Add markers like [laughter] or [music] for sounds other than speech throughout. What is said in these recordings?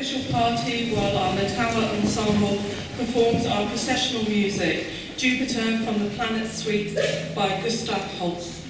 official party while our Tower Ensemble performs our processional music, Jupiter from the Planet Suite by Gustav Holst.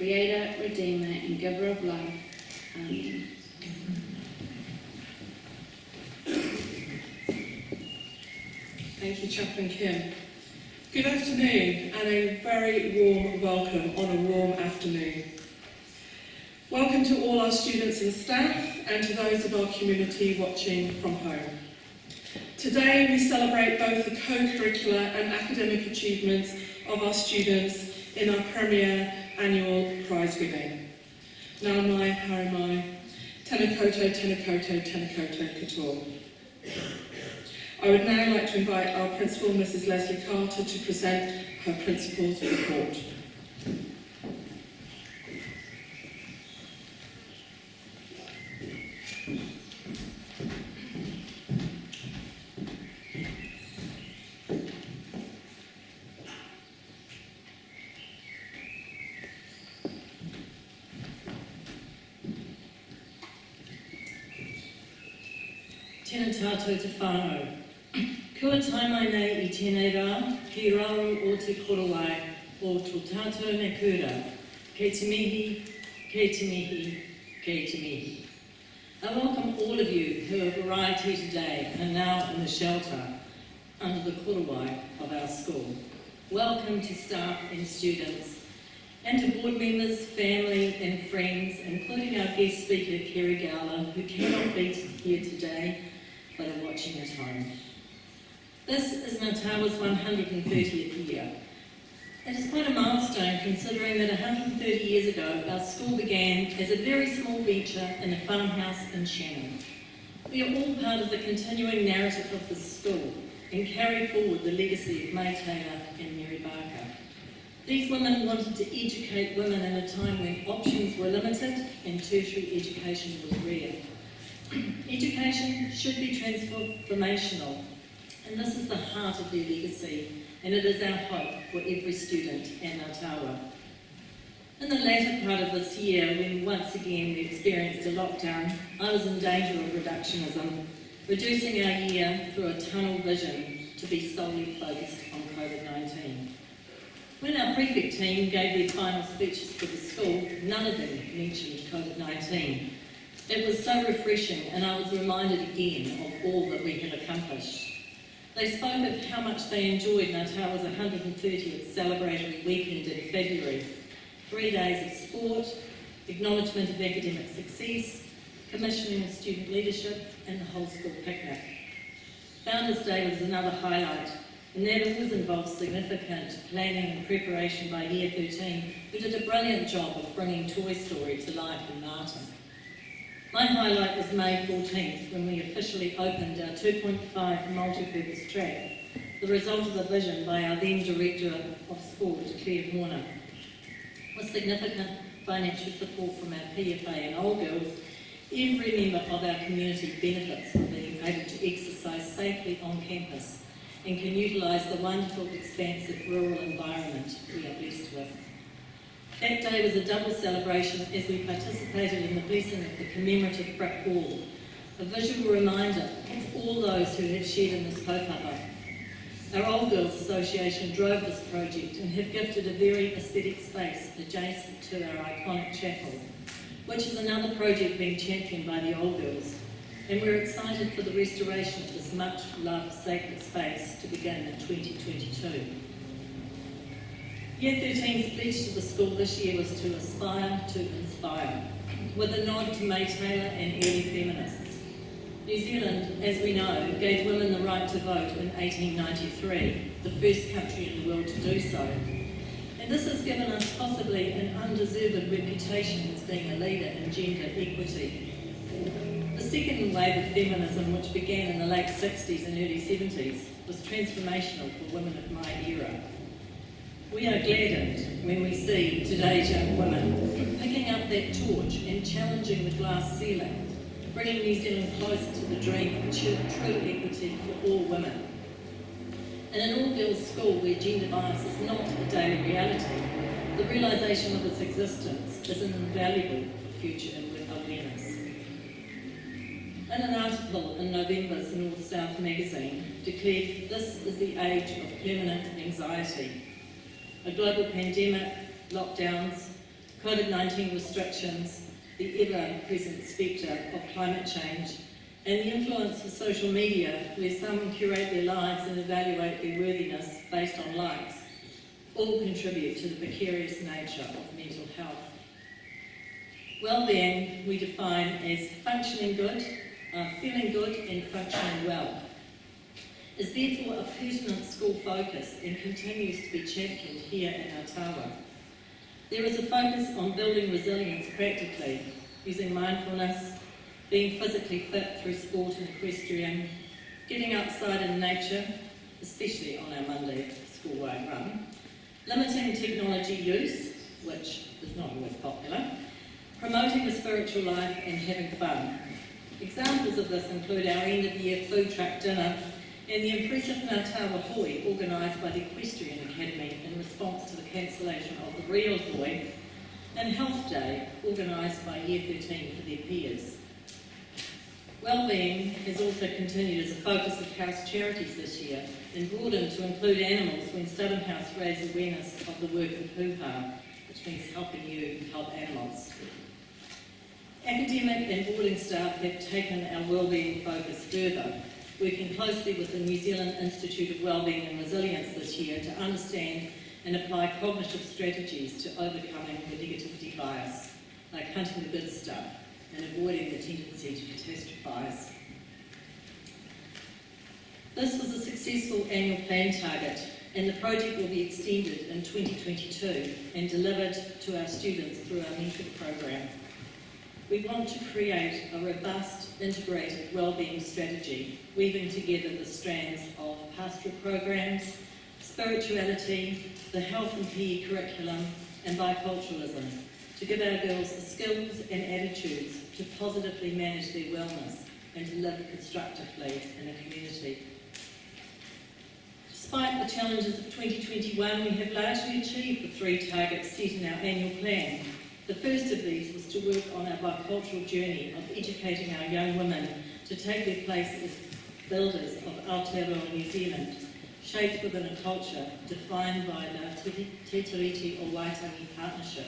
Creator, Redeemer, and Giver of life. Amen. Thank you, Chaplain Kim. Good afternoon and a very warm welcome on a warm afternoon. Welcome to all our students and staff and to those of our community watching from home. Today we celebrate both the co-curricular and academic achievements of our students in our premier annual prize giving. Nau mai, haere mai, tēnā koutou, tēnā koutou, tēnā koutou katoa. I would now like to invite our principal, Mrs Leslie Carter, to present her principal's report. Tēnā tātou te whānau. Kua tai mai nei i tēnei rā, ki raru o te korowai o tō tātou me kura. Kei te mihi, kei te mihi, kei te mihi. I welcome all of you who have arrived here today and now in the shelter under the korowai of our school. Welcome to staff and students, and to board members, family and friends, including our guest speaker, Kerry Gowler, who cannot be here today but are watching at home. This is Ngātawa's 130th year. It is quite a milestone considering that 130 years ago our school began as a very small venture in a farmhouse in Shannon. We are all part of the continuing narrative of the school and carry forward the legacy of May Taylor and Mary Barker. These women wanted to educate women in a time when options were limited and tertiary education was rare. Education should be transformational, and this is the heart of their legacy, and it is our hope for every student and Ngātawa. In the latter part of this year, when once again we experienced a lockdown, I was in danger of reductionism, reducing our year through a tunnel vision to be solely focused on COVID-19. When our prefect team gave their final speeches for the school, none of them mentioned COVID-19. It was so refreshing and I was reminded again of all that we had accomplished. They spoke of how much they enjoyed Ngātawa's 130th celebratory weekend in February. Three days of sport, acknowledgement of academic success, commissioning of student leadership and the whole school picnic. Founders Day was another highlight and that always involves significant planning and preparation by Year 13 who did a brilliant job of bringing Toy Story to life in Marton. My highlight was May 14th when we officially opened our 2.5 multi-purpose track, the result of a vision by our then Director of Sport, Claire Horner. With significant financial support from our PFA and Old Girls, every member of our community benefits from being able to exercise safely on campus and can utilise the wonderful, expansive rural environment we are blessed with. That day was a double celebration as we participated in the blessing of the commemorative brick wall, a visual reminder of all those who have shared in this kaupapa. Our Old Girls Association drove this project and have gifted a very aesthetic space adjacent to our iconic chapel, which is another project being championed by the Old Girls. And we're excited for the restoration of this much loved sacred space to begin in 2022. Year 13's pledge to the school this year was to aspire to inspire, with a nod to May Taylor and early feminists. New Zealand, as we know, gave women the right to vote in 1893, the first country in the world to do so. And this has given us possibly an undeserved reputation as being a leader in gender equity. The second wave of feminism, which began in the late 60s and early 70s, was transformational for women of my era. We are gladdened when we see today's young women picking up that torch and challenging the glass ceiling, bringing New Zealand closer to the dream of true equity for all women. In an all-girls school where gender bias is not a daily reality, the realisation of its existence is invaluable for future awareness. In an article in November's North South magazine declared this is the age of permanent anxiety a global pandemic, lockdowns, COVID-19 restrictions, the ever-present spectre of climate change, and the influence of social media, where some curate their lives and evaluate their worthiness based on likes, all contribute to the precarious nature of mental health. Well-being we define as functioning good, uh, feeling good and functioning well is therefore a pertinent school focus and continues to be championed here in Ngātawa. There is a focus on building resilience practically, using mindfulness, being physically fit through sport and equestrian, getting outside in nature, especially on our Monday school-wide run, limiting technology use, which is not always popular, promoting a spiritual life and having fun. Examples of this include our end-of-year food truck dinner and the impressive Ngā Tawa HOY organised by the Equestrian Academy in response to the cancellation of the Real HOY, and Health Day organised by Year 13 for their peers. Wellbeing has also continued as a focus of House charities this year and broadened to include animals when Southern House raised awareness of the work of HUHA, which means helping you help animals. Academic and boarding staff have taken our wellbeing focus further working closely with the New Zealand Institute of Wellbeing and Resilience this year to understand and apply cognitive strategies to overcoming the negativity bias, like hunting the good stuff and avoiding the tendency to catastrophise. This was a successful annual plan target and the project will be extended in 2022 and delivered to our students through our mentor program. We want to create a robust, integrated wellbeing strategy, weaving together the strands of pastoral programs, spirituality, the health and PE curriculum, and biculturalism, to give our girls the skills and attitudes to positively manage their wellness and to live constructively in a community. Despite the challenges of 2021, we have largely achieved the three targets set in our annual plan the first of these was to work on our bicultural journey of educating our young women to take their place as builders of Aotearoa New Zealand, shaped within a culture defined by the Te Tiriti o Waitangi partnership.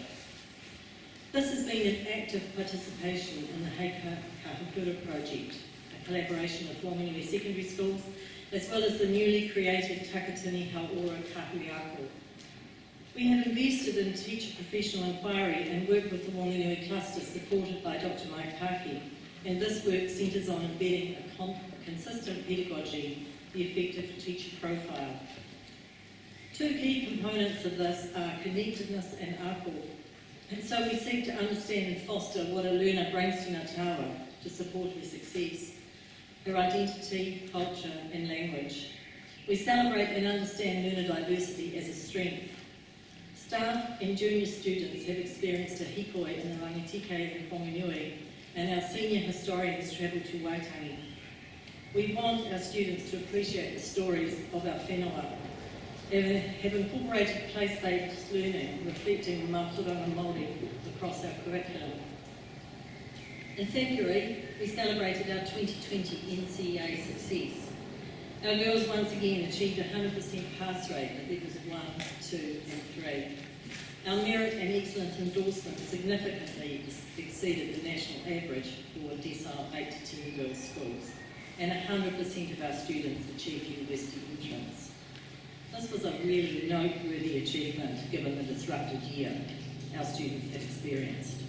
This has been an active participation in the Heika Kahukura project, a collaboration of Whanganui secondary schools, as well as the newly created Takatini Hauora Kahuiako we have invested in teacher professional inquiry and work with the Wanganui cluster supported by Dr Mike Paki, and this work centres on embedding a, consistent pedagogy, the effective teacher profile. Two key components of this are connectedness and ako, and so we seek to understand and foster what a learner brings to Ngā to support her success, her identity, culture and language. We celebrate and understand learner diversity as a strength Staff and junior students have experienced a hikoi in the Rangitikei and Whanganui, and our senior historians travel to Waitangi. We want our students to appreciate the stories of our whenua and have incorporated place-based learning reflecting Mātauranga Māori across our curriculum. In February, we celebrated our 2020 NCEA success. Our girls once again achieved a 100% pass rate at levels 1, 2 and 3. Our merit and excellence endorsements significantly exceeded the national average for decile 8 to 10 girls schools, and 100% of our students achieved university entrance. This was a really noteworthy achievement given the disrupted year our students had experienced.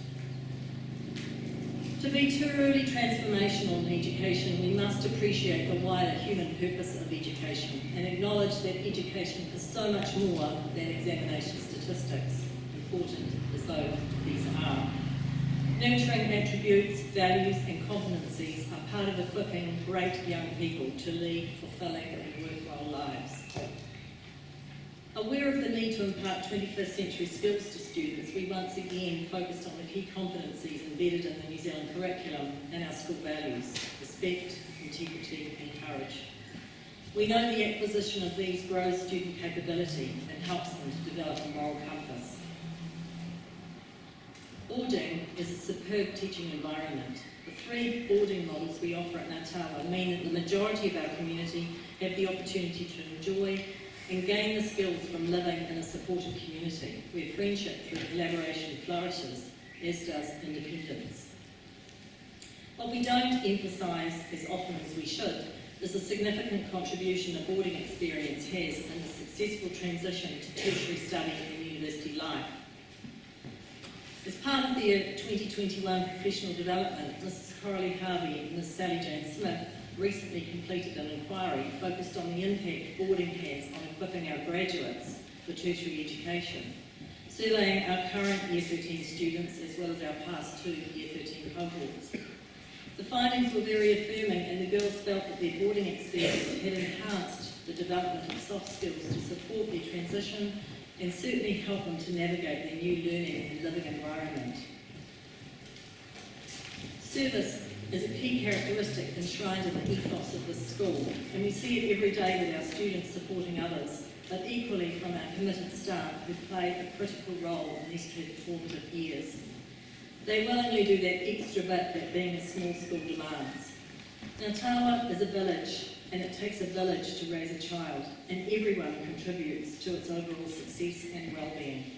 To be truly transformational in education, we must appreciate the wider human purpose of education and acknowledge that education is so much more than examination statistics, important as though these are. Nurturing attributes, values and competencies are part of equipping great young people to lead fulfilling and worthwhile lives. Aware of the need to impart 21st century skills to students, we once again focused on the key competencies embedded in the New Zealand curriculum and our school values, respect, integrity and courage. We know the acquisition of these grows student capability and helps them to develop a moral compass. Boarding is a superb teaching environment. The three boarding models we offer at Ngātawa mean that the majority of our community have the opportunity to enjoy and gain the skills from living in a supportive community where friendship through collaboration flourishes, as does independence. What we don't emphasise as often as we should is the significant contribution the boarding experience has in the successful transition to tertiary study and university life. As part of their 2021 professional development, Mrs Coralie Harvey and Ms Sally Jane Smith recently completed an inquiry focused on the impact boarding has on equipping our graduates for tertiary education, surveying our current Year 13 students as well as our past two Year 13 cohorts. The findings were very affirming and the girls felt that their boarding experience had enhanced the development of soft skills to support their transition and certainly help them to navigate their new learning and living environment. Service is a key characteristic enshrined in the ethos of this school, and we see it every day with our students supporting others, but equally from our committed staff who play a critical role in these transformative years. They willingly do that extra bit that being a small school demands. Ngātawa is a village, and it takes a village to raise a child, and everyone contributes to its overall success and well-being.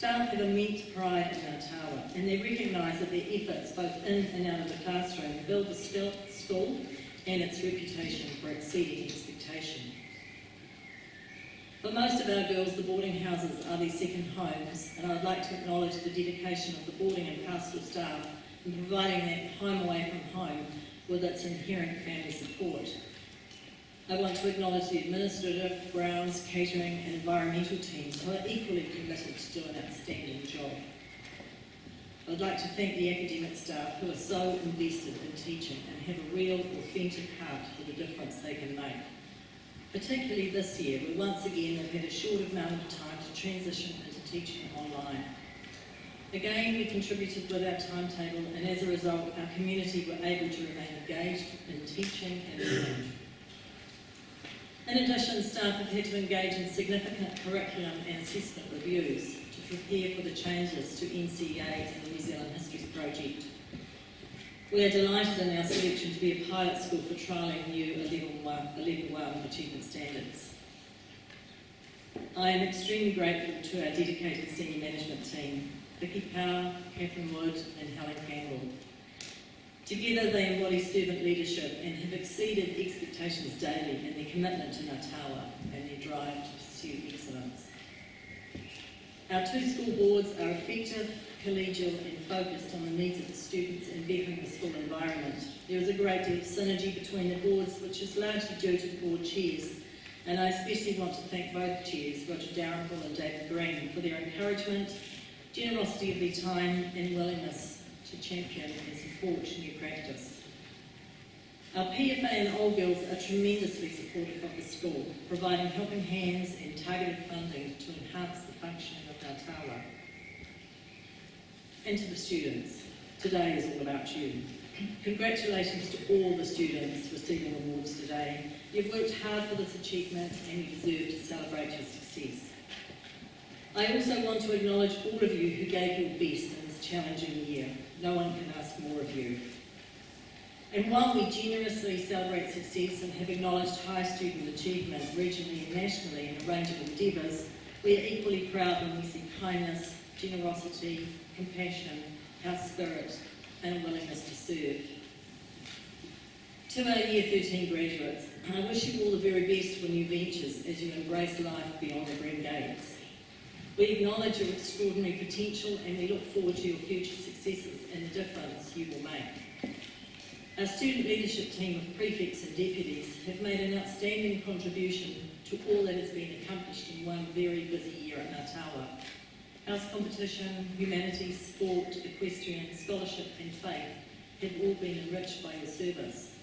Staff have immense pride in our tower, and they recognise that their efforts, both in and out of the classroom, build the school and its reputation for exceeding expectation. For most of our girls, the boarding houses are their second homes, and I would like to acknowledge the dedication of the boarding and pastoral staff in providing that home away from home with its inherent family support. I want to acknowledge the administrative, grounds, catering and environmental teams who are equally committed to do an outstanding job. I would like to thank the academic staff who are so invested in teaching and have a real, authentic heart for the difference they can make. Particularly this year, we once again have had a short amount of time to transition into teaching online. Again, we contributed with our timetable and as a result, our community were able to remain engaged in teaching and learning. In addition, staff have had to engage in significant curriculum and assessment reviews to prepare for the changes to NCEA and the New Zealand Histories Project. We are delighted in our selection to be a pilot school for trialling new 11 1, 11 1 achievement standards. I am extremely grateful to our dedicated senior management team, Vicky Power, Catherine Wood and Helen Campbell. Together they embody servant leadership and have exceeded expectations daily in their commitment to Ngātawa and their drive to pursue excellence. Our two school boards are effective, collegial and focused on the needs of the students and bettering the school environment. There is a great deal of synergy between the boards, which is largely due to the board chairs. And I especially want to thank both chairs, Roger Dalrymple and David Green, for their encouragement, generosity of their time and willingness to champion and support new practice. Our PFA and Old Girls are tremendously supportive of the school, providing helping hands and targeted funding to enhance the functioning of Ngātawa. And to the students, today is all about you. Congratulations to all the students receiving awards today. You've worked hard for this achievement and you deserve to celebrate your success. I also want to acknowledge all of you who gave your best in this challenging year. No one can ask more of you. And while we generously celebrate success and have acknowledged high student achievement regionally and nationally in a range of endeavours, we are equally proud when we see kindness, generosity, compassion, our spirit, and a willingness to serve. To our Year 13 graduates, I wish you all the very best for new ventures as you embrace life beyond the green gates. We acknowledge your extraordinary potential and we look forward to your future successes and the difference you will make. Our student leadership team of prefects and deputies have made an outstanding contribution to all that has been accomplished in one very busy year at Ngātawa. House competition, humanities, sport, equestrian, scholarship and faith have all been enriched by your service.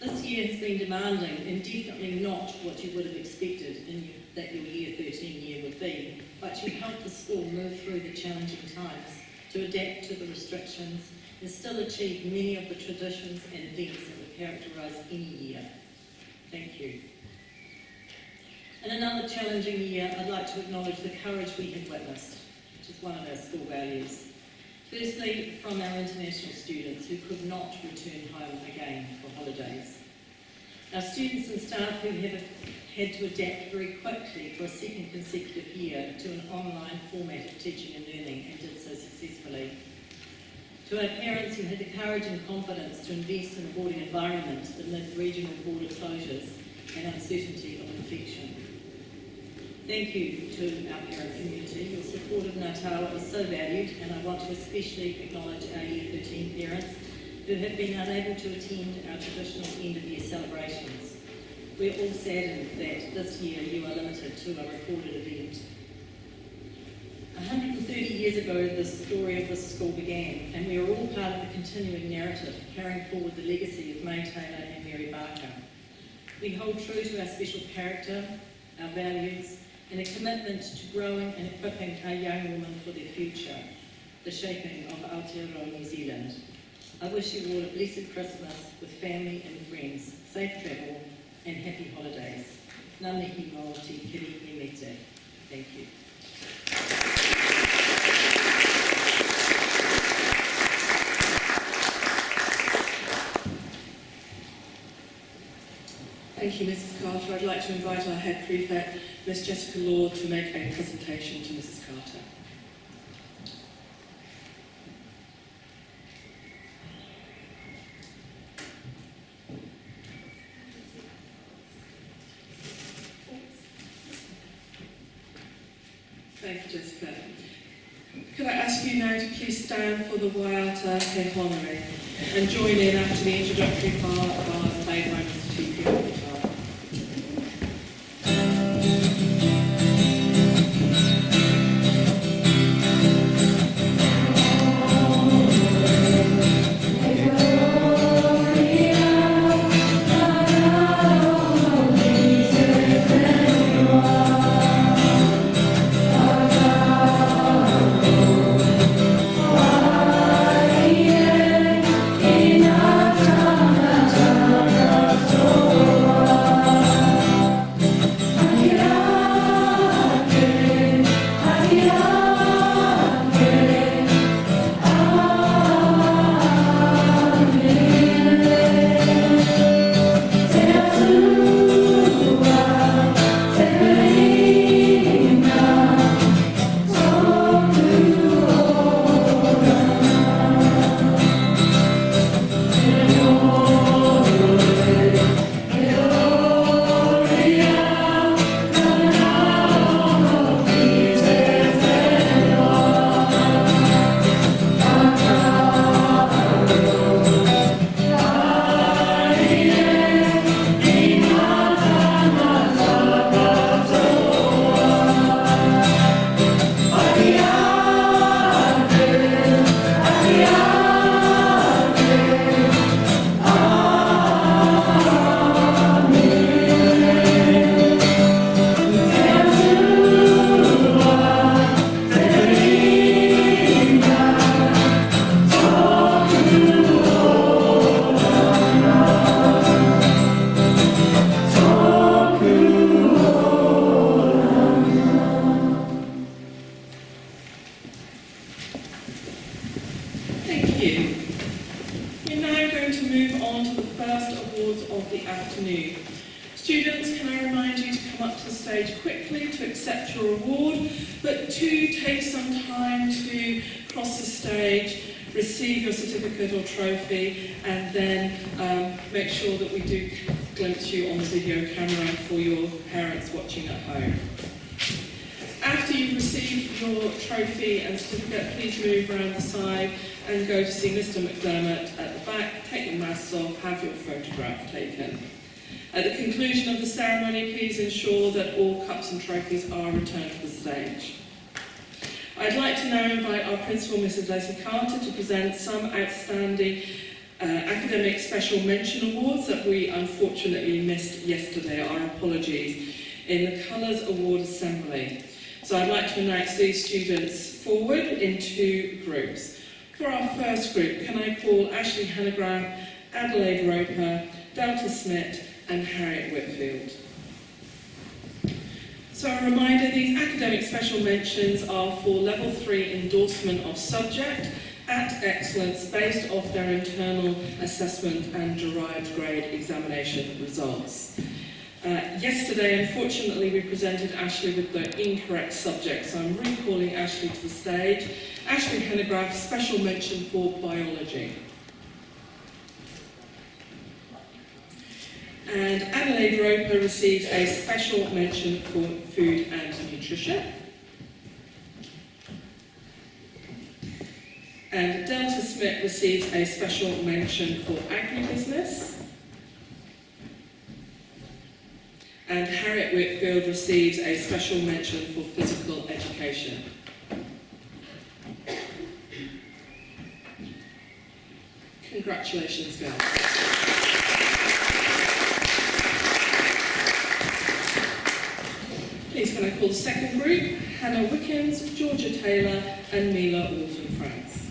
This year has been demanding and definitely not what you would have expected in your, that your year 13 year would be, but you helped the school move through the challenging times to adapt to the restrictions and still achieve many of the traditions and events that would characterise any year. Thank you. In another challenging year, I'd like to acknowledge the courage we have witnessed, which is one of our school values. Firstly, from our international students who could not return home again for holidays. Our students and staff who have had to adapt very quickly for a second consecutive year to an online format of teaching and learning and did successfully. To our parents who had the courage and confidence to invest in a boarding environment amid regional border closures and uncertainty of infection. Thank you to our parent community. Your support of Ngātawa is so valued and I want to especially acknowledge our Year 13 parents who have been unable to attend our traditional end of year celebrations. We're all saddened that this year you are limited to a recorded event. 130 years ago the story of this school began and we are all part of the continuing narrative carrying forward the legacy of May Taylor and Mary Barker. We hold true to our special character, our values, and a commitment to growing and equipping our young women for their future, the shaping of Aotearoa New Zealand. I wish you all a blessed Christmas with family and friends, safe travel and happy holidays. Ngā mihi mō te kiri e mete. Thank you. Thank you, Mrs Carter. I'd like to invite our head prefect, Miss Jessica Lord, to make a presentation to Mrs Carter. Thank you, Jessica. Could I ask you now to please stand for the Waiata He Honore and join in after the introductory part of our playground Our apologies in the Colours Award Assembly. So I'd like to announce these students forward in two groups. For our first group, can I call Ashley Hanegraaff, Adelaide Roper, Delta Smith and Harriet Whitfield. So a reminder, these academic special mentions are for level three endorsement of subject at excellence based off their internal assessment and derived grade examination results. Uh, yesterday, unfortunately, we presented Ashley with the incorrect subject, so I'm recalling Ashley to the stage. Ashley Hanegraaff, special mention for biology. And Adelaide Roper receives a special mention for food and nutrition. And Delta Smith receives a special mention for agribusiness. And Harriet Whitfield receives a special mention for physical education. Congratulations, girls. Please can I call the second group, Hannah Wickens, Georgia Taylor and Mila Walton France.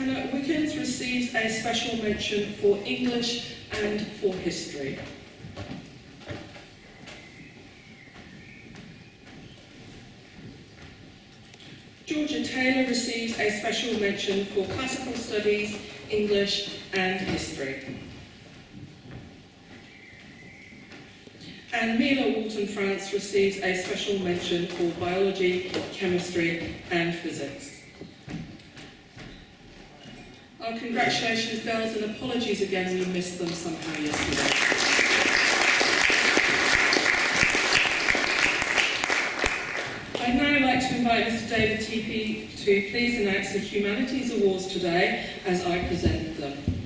Hannah Wickens receives a special mention for English and for history. Georgia Taylor receives a special mention for classical studies, English and history. And Mila Walton France receives a special mention for biology, chemistry and physics. Our congratulations girls and apologies again we missed them somehow yesterday. I'd now like to invite Mr David TP to please announce the Humanities Awards today as I present them.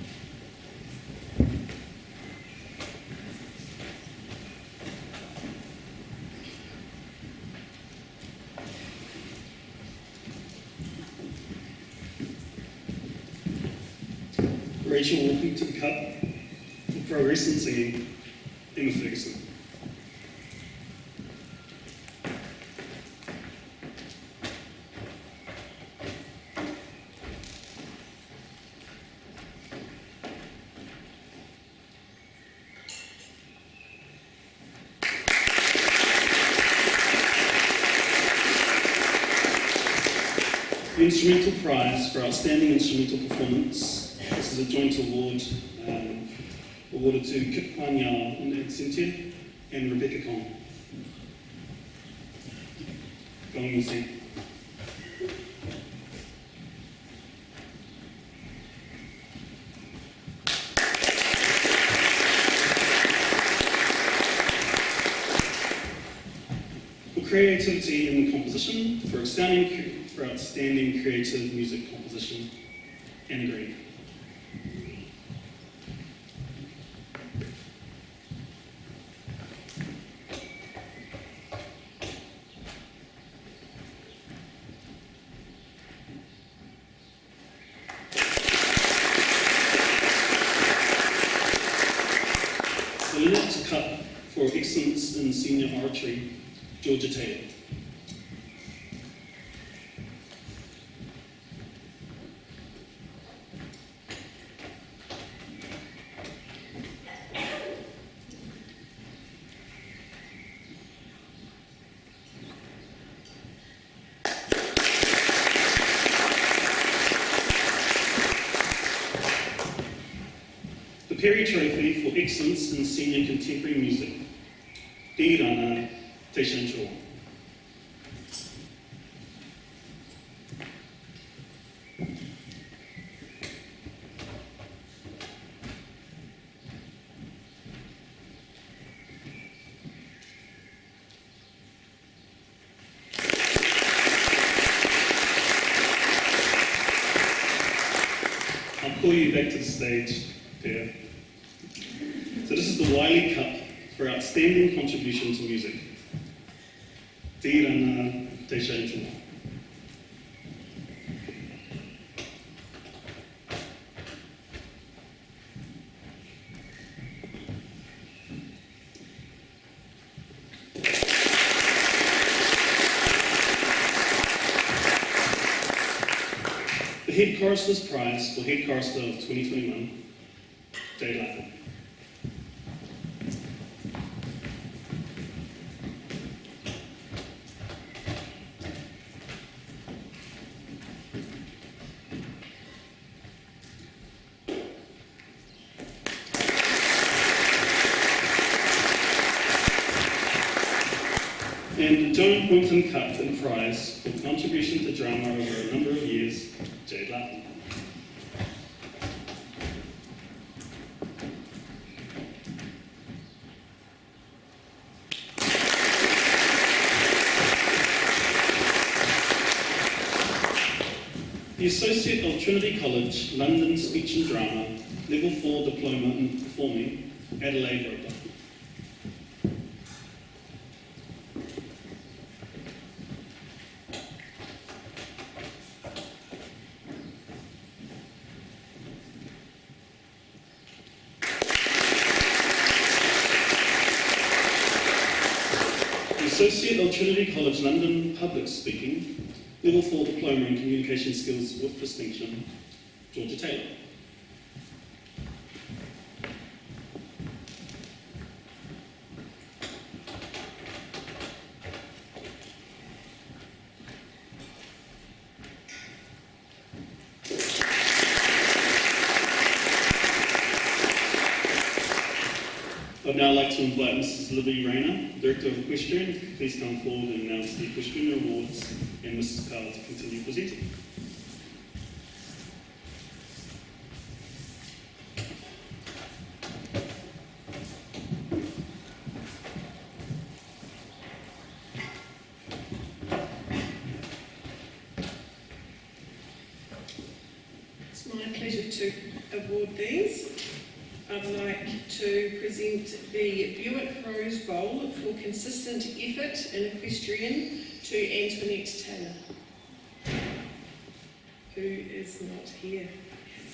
Rachel Wolfe to the cup for in singing. Emma Ferguson. Instrumental Prize for Outstanding Instrumental Performance. This is a joint award awarded to Kip Kwan Yao and Cynthia and Rebecca Kong. Gong Music. For creativity in composition, for outstanding, for outstanding creative music composition, and Green. The Linnet Cup for excellence in senior archery, Georgia Taylor. Perry Trophy for Excellence in Senior Contemporary Music. Tirana Te Shantua. I'll call you back to the stage, Pierre. So this is the Wiley Cup outstanding contribution to music. Tirana uh, Te The Head Chorister's Prize for Head Chorister of 2021, Jay Latham. And the Joan Poynton Cup and Prize for contribution to drama over a number of years, Jade Latham. The Associate of Trinity College, London Speech and Drama, Level 4 Diploma in Performing, Adelaide. The Associate of Trinity College London Public Speaking, Level 4 Diploma in Communication Skills with Distinction, Georgia Taylor. I'd now like to invite Mrs. Libby Rayner, Director of Equestrian, please come forward and announce the Equestrian Awards and Mrs. Carl to continue presenting. It's my pleasure to award these. I'd like to present the Buick Rose Bowl for consistent effort in equestrian to Antoinette Taylor, who is not here.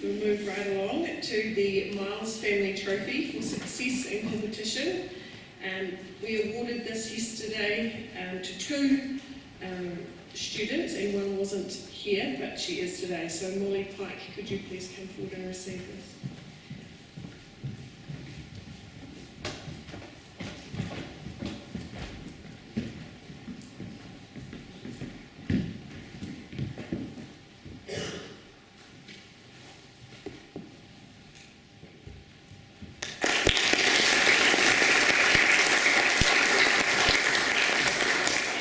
We'll move right along to the Miles Family Trophy for success in competition. Um, we awarded this yesterday um, two um, students, and one wasn't here, but she is today. So Molly Pike, could you please come forward and receive this?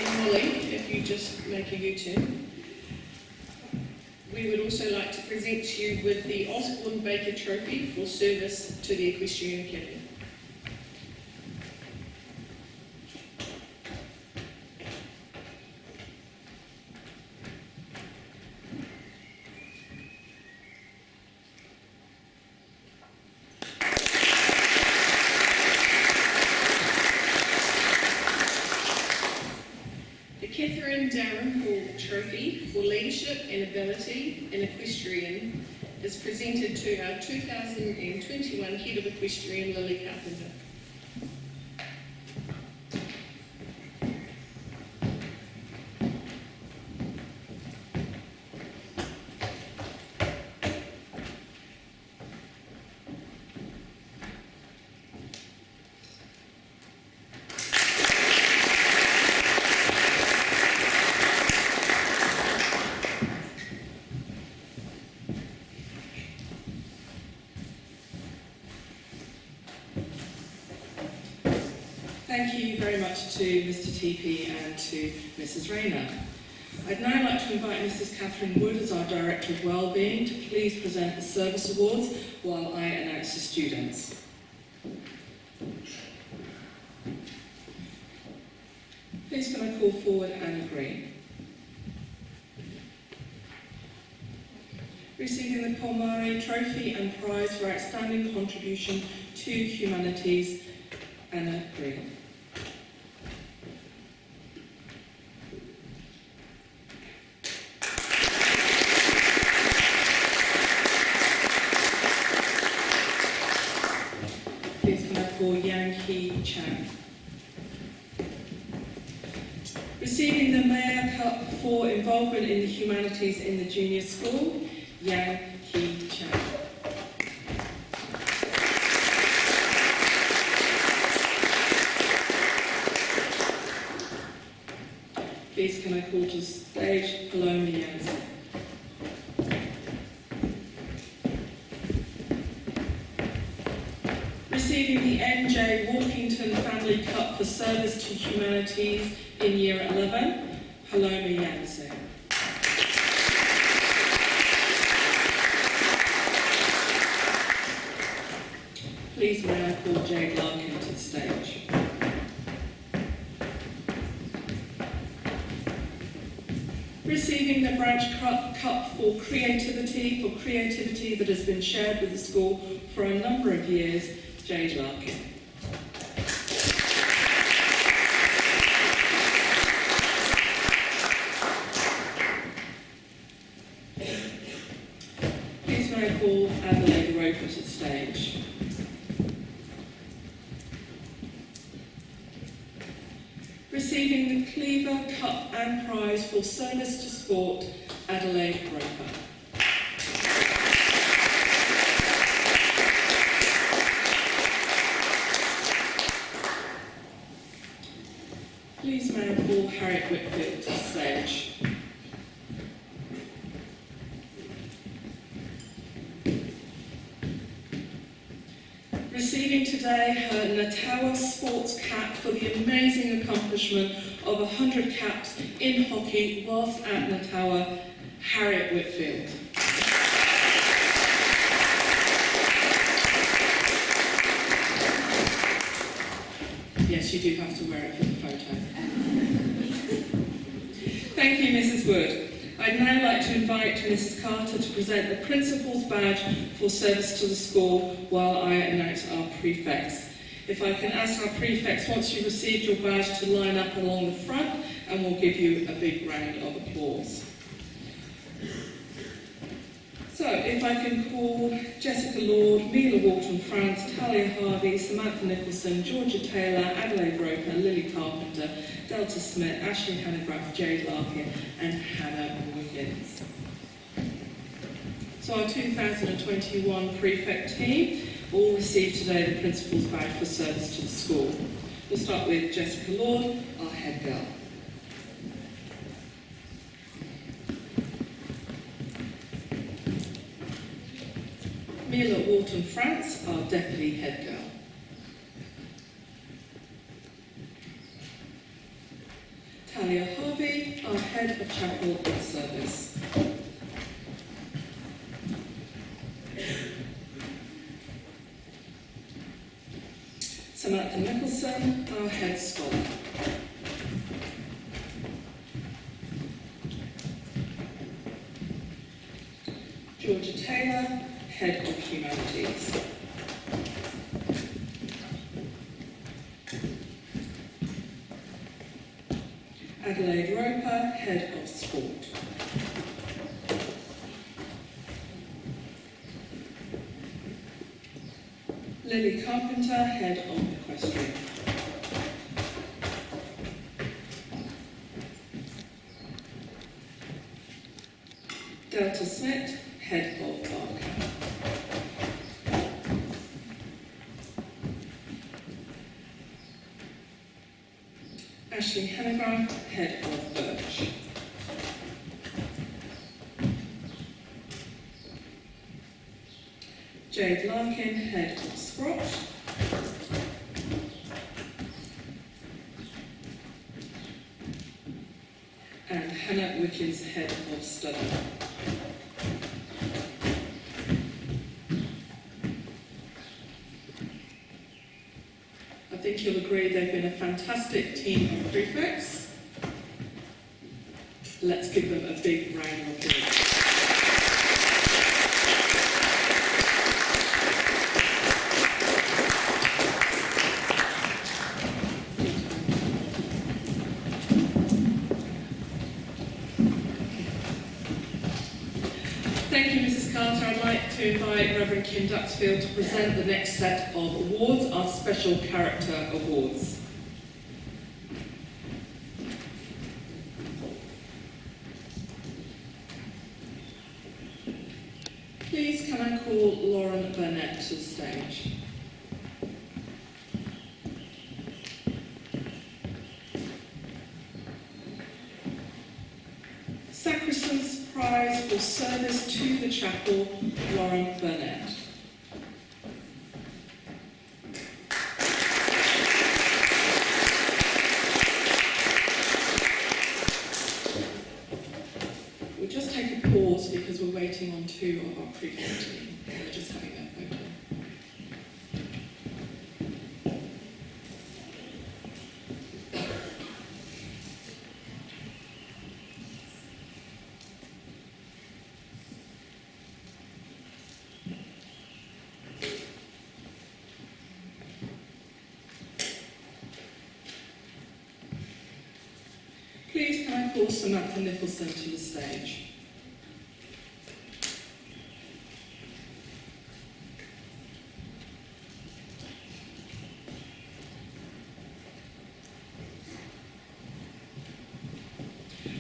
And Molly, if you just make a U-turn. We would also like to present you with the Osborne Baker Trophy for service to the Equestrian Academy. The Catherine Darren Hall Trophy for Leadership and Ability in Equestrian is our 2021 Head of Equestrian, Lily Carpenter. TP and to Mrs Rayner. I'd now like to invite Mrs Catherine Wood as our Director of Wellbeing to please present the Service Awards while I announce the students. Please can I call forward Anna Green. Receiving the Palmari Trophy and Prize for Outstanding Contribution to Humanities, Anna Green. Please can I call Receiving the Mayor Cup for involvement in the humanities in the junior school, Yang If I can ask our prefects, once you've received your badge, to line up along the front and we'll give you a big round of applause. So, if I can call Jessica Lord, Mila Walton France, Talia Harvey, Samantha Nicholson, Georgia Taylor, Adelaide Roper, Lily Carpenter, Delta Smith, Ashley Hanegraaff, Jade Larkin, and Hannah Wiggins. So our 2021 prefect team all received today the Principal's Badge for service to the school. We'll start with Jessica Lord, our head girl. Mila Walton France, our deputy head girl. Talia Harvey, our head of chapel and service. Samantha Nicholson, our head scholar. Georgia Taylor, head of humanities. Adelaide Roper, head of sport. Lily Carpenter, head of equestrian. Delta Smith, Jade Larkin, head of Sprott. And Hannah Wickens, head of study. I think you'll agree they've been a fantastic team of prefects. Let's give them a big round of applause. To present the next set of awards, our Special Character Awards. Please can I call Lauren Burnett to the stage? Sacristan's Prize for Service to the Chapel, Lauren Burnett. We'll just take a pause because we're waiting on two of our prefect team. They're just having their photo. Please can I call Samantha Nicholson to the stage?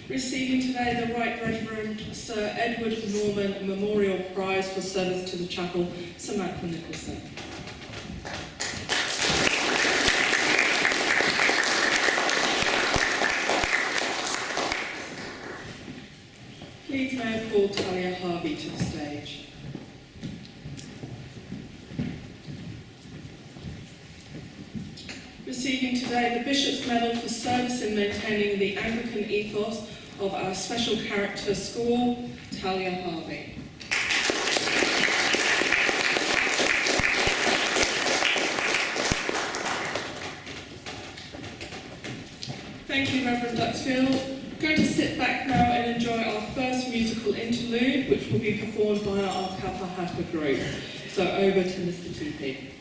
Receiving today the Right Reverend Sir Edward Norman Memorial Prize for Service to the Chapel, Samantha Nicholson. Please may I call Talia Harvey to the stage. Receiving today the Bishop's Medal for service in maintaining the Anglican ethos of our special character school, Talia Harvey. Thank you, Reverend Duxfield. Going to sit back now and enjoy our first musical interlude, which will be performed by our kapa haka group. So over to Mr. TP.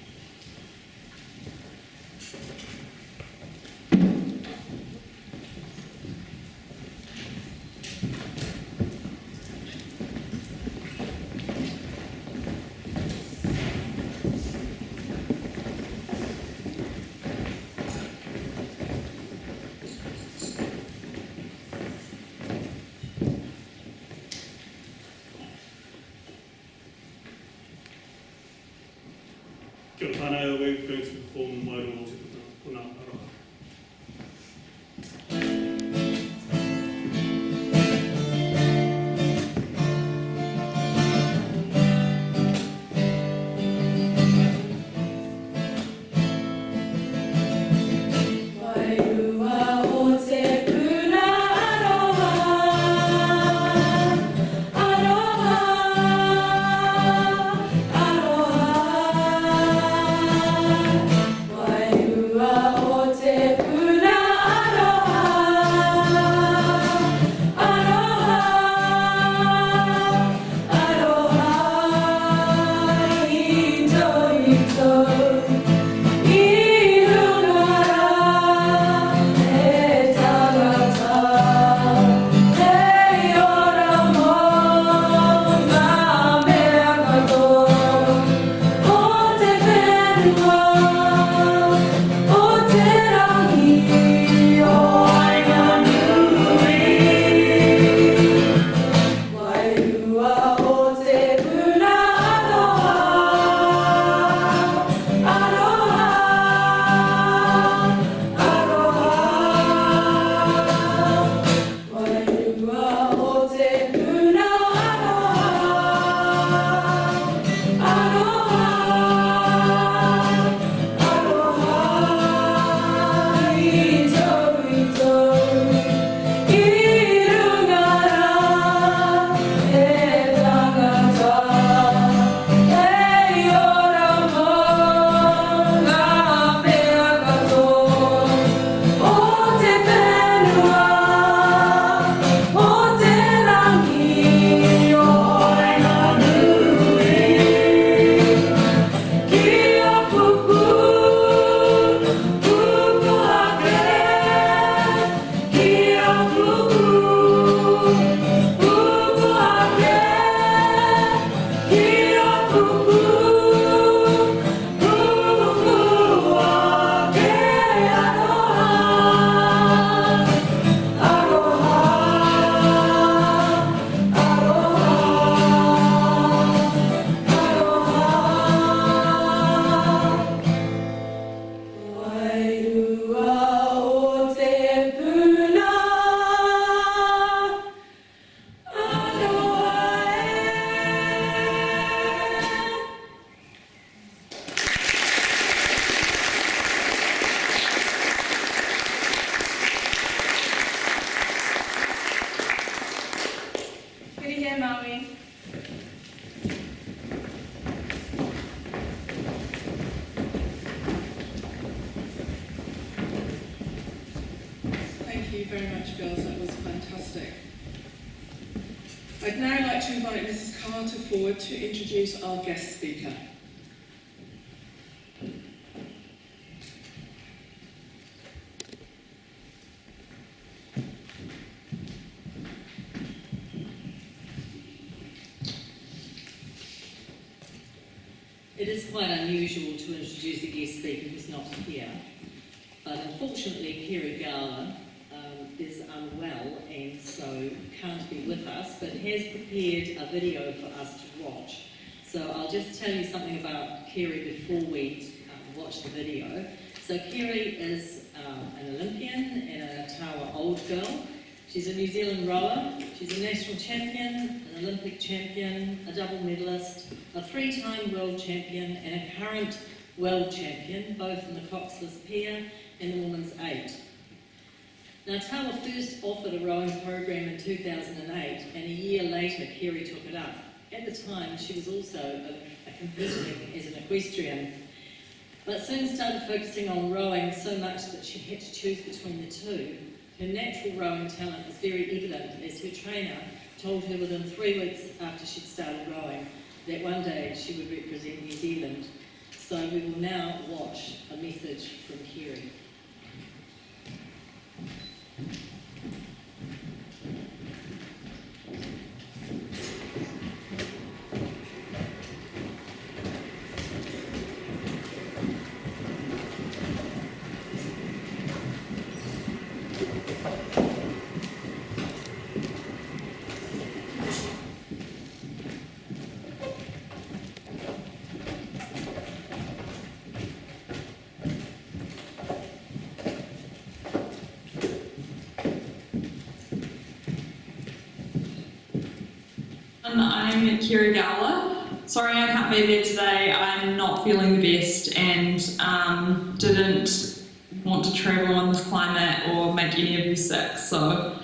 Kira Gala. Sorry I can't be there today. I'm not feeling the best and um, didn't want to travel in this climate or make any of you sick. So,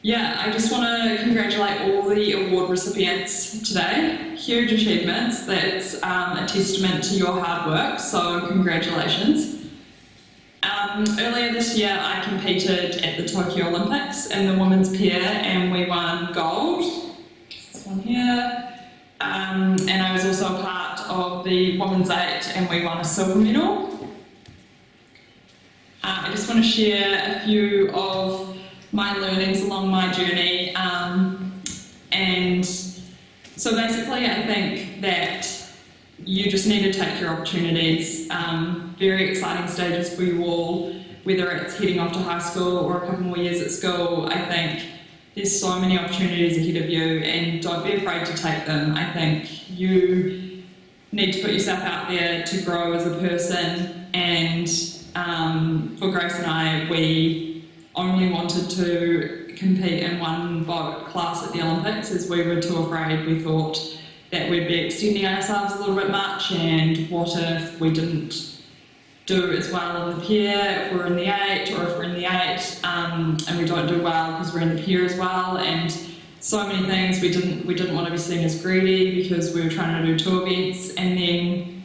yeah, I just want to congratulate all the award recipients today. Huge achievements. That's um, a testament to your hard work. So, congratulations. Um, earlier this year, I competed at the Tokyo Olympics in the women's pair and we won gold this one here. Um, and I was also a part of the women's eight and we won a silver medal. Uh, I just want to share a few of my learnings along my journey. Um, and so basically, I think that you just need to take your opportunities. Um, very exciting stages for you all, whether it's heading off to high school or a couple more years at school. I think there's so many opportunities ahead of you and don't be afraid to take them. I think you need to put yourself out there to grow as a person and um, for Grace and I, we only wanted to compete in one boat class at the Olympics as we were too afraid. We thought that we'd be extending ourselves a little bit much and what if we didn't do as well in the pair if we're in the eight or if we're in the eight um, and we don't do well because we're in the pair as well. And so many things we didn't we didn't want to be seen as greedy because we were trying to do two events and then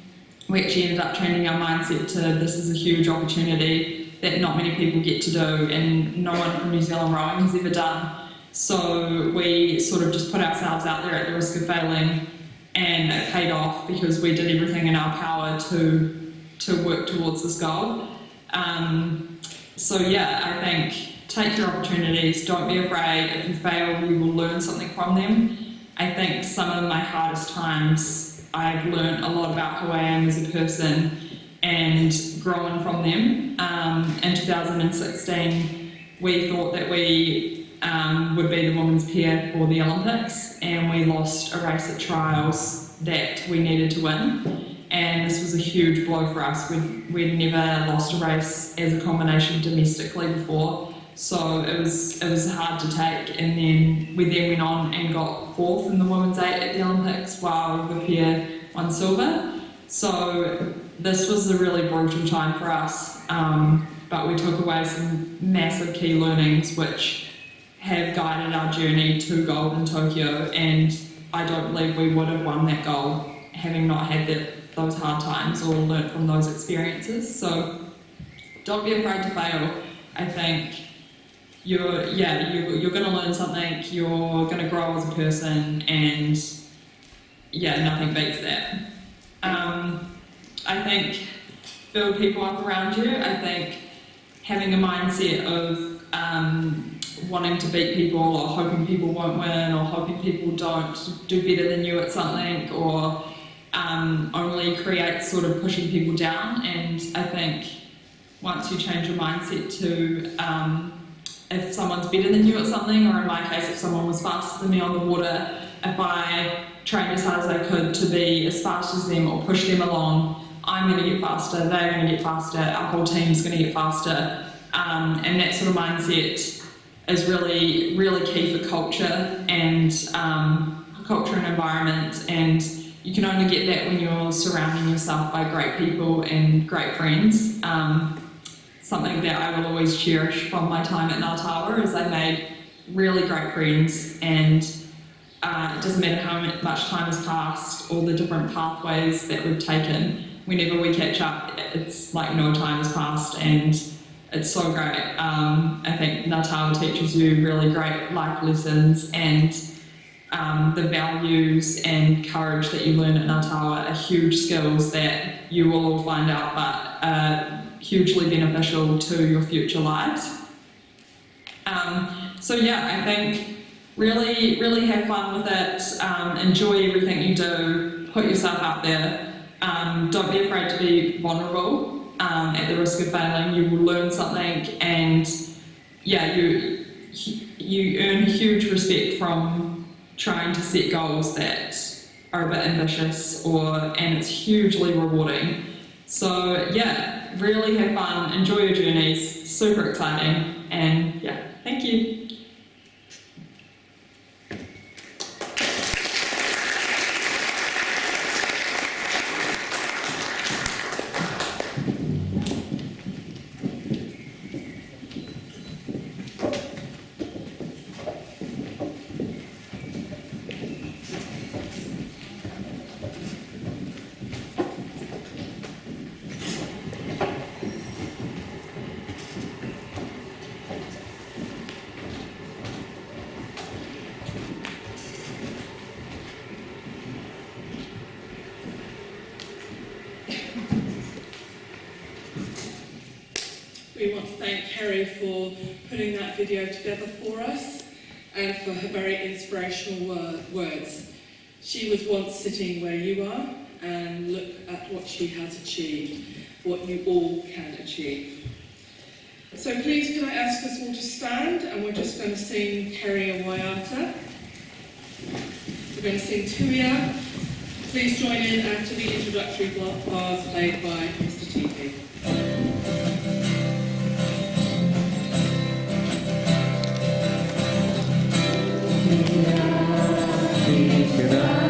we actually ended up changing our mindset to this is a huge opportunity that not many people get to do and no one from New Zealand rowing has ever done. So we sort of just put ourselves out there at the risk of failing and it paid off because we did everything in our power to to work towards this goal. Um, so yeah, I think take your opportunities. Don't be afraid. If you fail, you will learn something from them. I think some of my hardest times, I've learned a lot about who I am as a person and grown from them. Um, in 2016, we thought that we um, would be the women's pair for the Olympics, and we lost a race at trials that we needed to win and this was a huge blow for us. We'd, we'd never lost a race as a combination domestically before, so it was it was hard to take. And then we then went on and got fourth in the women's eight at the Olympics, while the pair won silver. So this was a really brutal time for us, um, but we took away some massive key learnings, which have guided our journey to gold in Tokyo. And I don't believe we would have won that gold having not had that those hard times or learn from those experiences. So don't be afraid to fail. I think you're yeah you're, you're going to learn something you're going to grow as a person and yeah nothing beats that um, i think build people up around you i think having a mindset of um, wanting to beat people or hoping people won't win or hoping people don't do better than you at something or um, only creates sort of pushing people down and i think once you change your mindset to um, if someone's better than you at something, or in my case, if someone was faster than me on the water, if I trained as hard as I could to be as fast as them or push them along, I'm going to get faster, they're going to get faster, our whole team's going to get faster. Um, and that sort of mindset is really, really key for culture and um, culture and environment. And you can only get that when you're surrounding yourself by great people and great friends. Um, something that I will always cherish from my time at Ngātawa is I made really great friends and uh, it doesn't matter how much time has passed or the different pathways that we've taken. Whenever we catch up, it's like no time has passed and it's so great. Um, I think Ngātawa teaches you really great life lessons and um, the values and courage that you learn at Ngātawa are huge skills that you will all find out but uh, hugely beneficial to your future lives. Um, so yeah, I think really, really have fun with it. Um, enjoy everything you do. Put yourself out there. Um, don't be afraid to be vulnerable. Um, at the risk of failing, you will learn something, and yeah, you you earn huge respect from trying to set goals that are a bit ambitious, or and it's hugely rewarding. So yeah, really have fun, enjoy your journeys, super exciting, and yeah, thank you. We want to thank Kerri for putting that video together for us and for her very inspirational wor- words. She was once sitting where you are and look at what she has achieved, what you all can achieve. So please can I ask us all to stand and we're just going to sing Kerry and. We're going to sing Tuia. Please join in after the introductory bars played by Mr. TP. Is your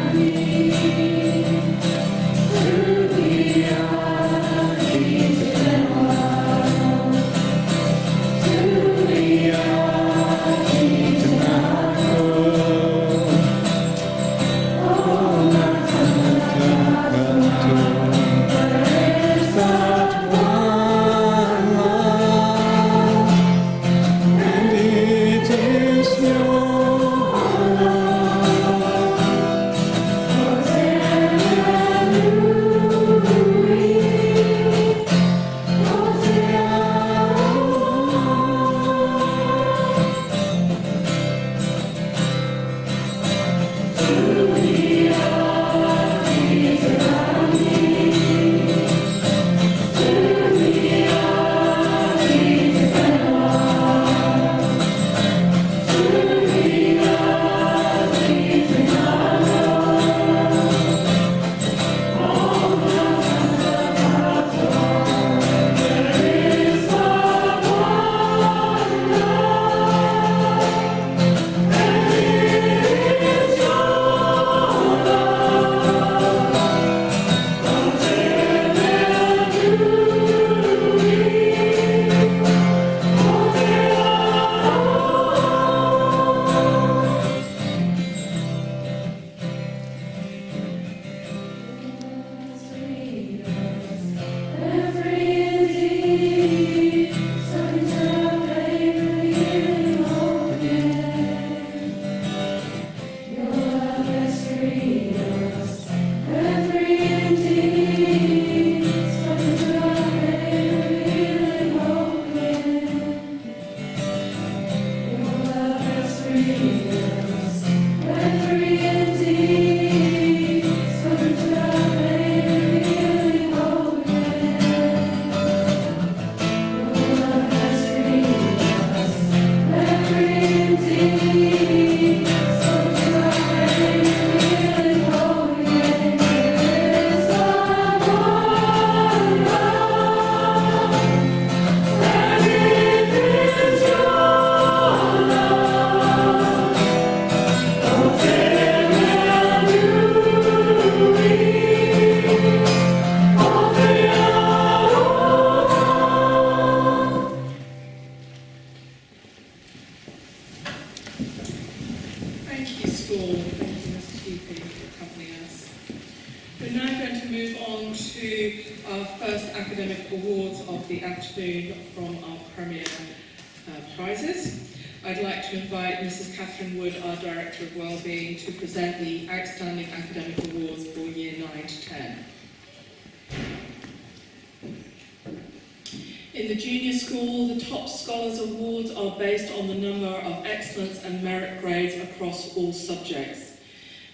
Top Scholars Awards are based on the number of excellence and merit grades across all subjects.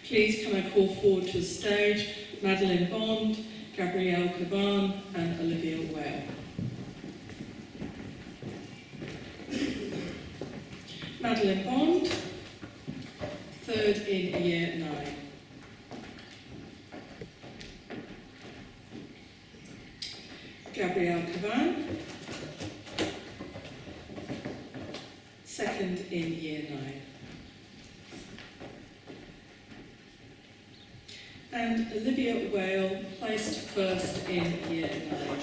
Please can I call forward to the stage Madeline Bond, Gabrielle Caban and Olivia Whale. Madeline Bond, third in year nine. Gabrielle Caban, second in year nine. And Olivia Whale, placed first in year nine.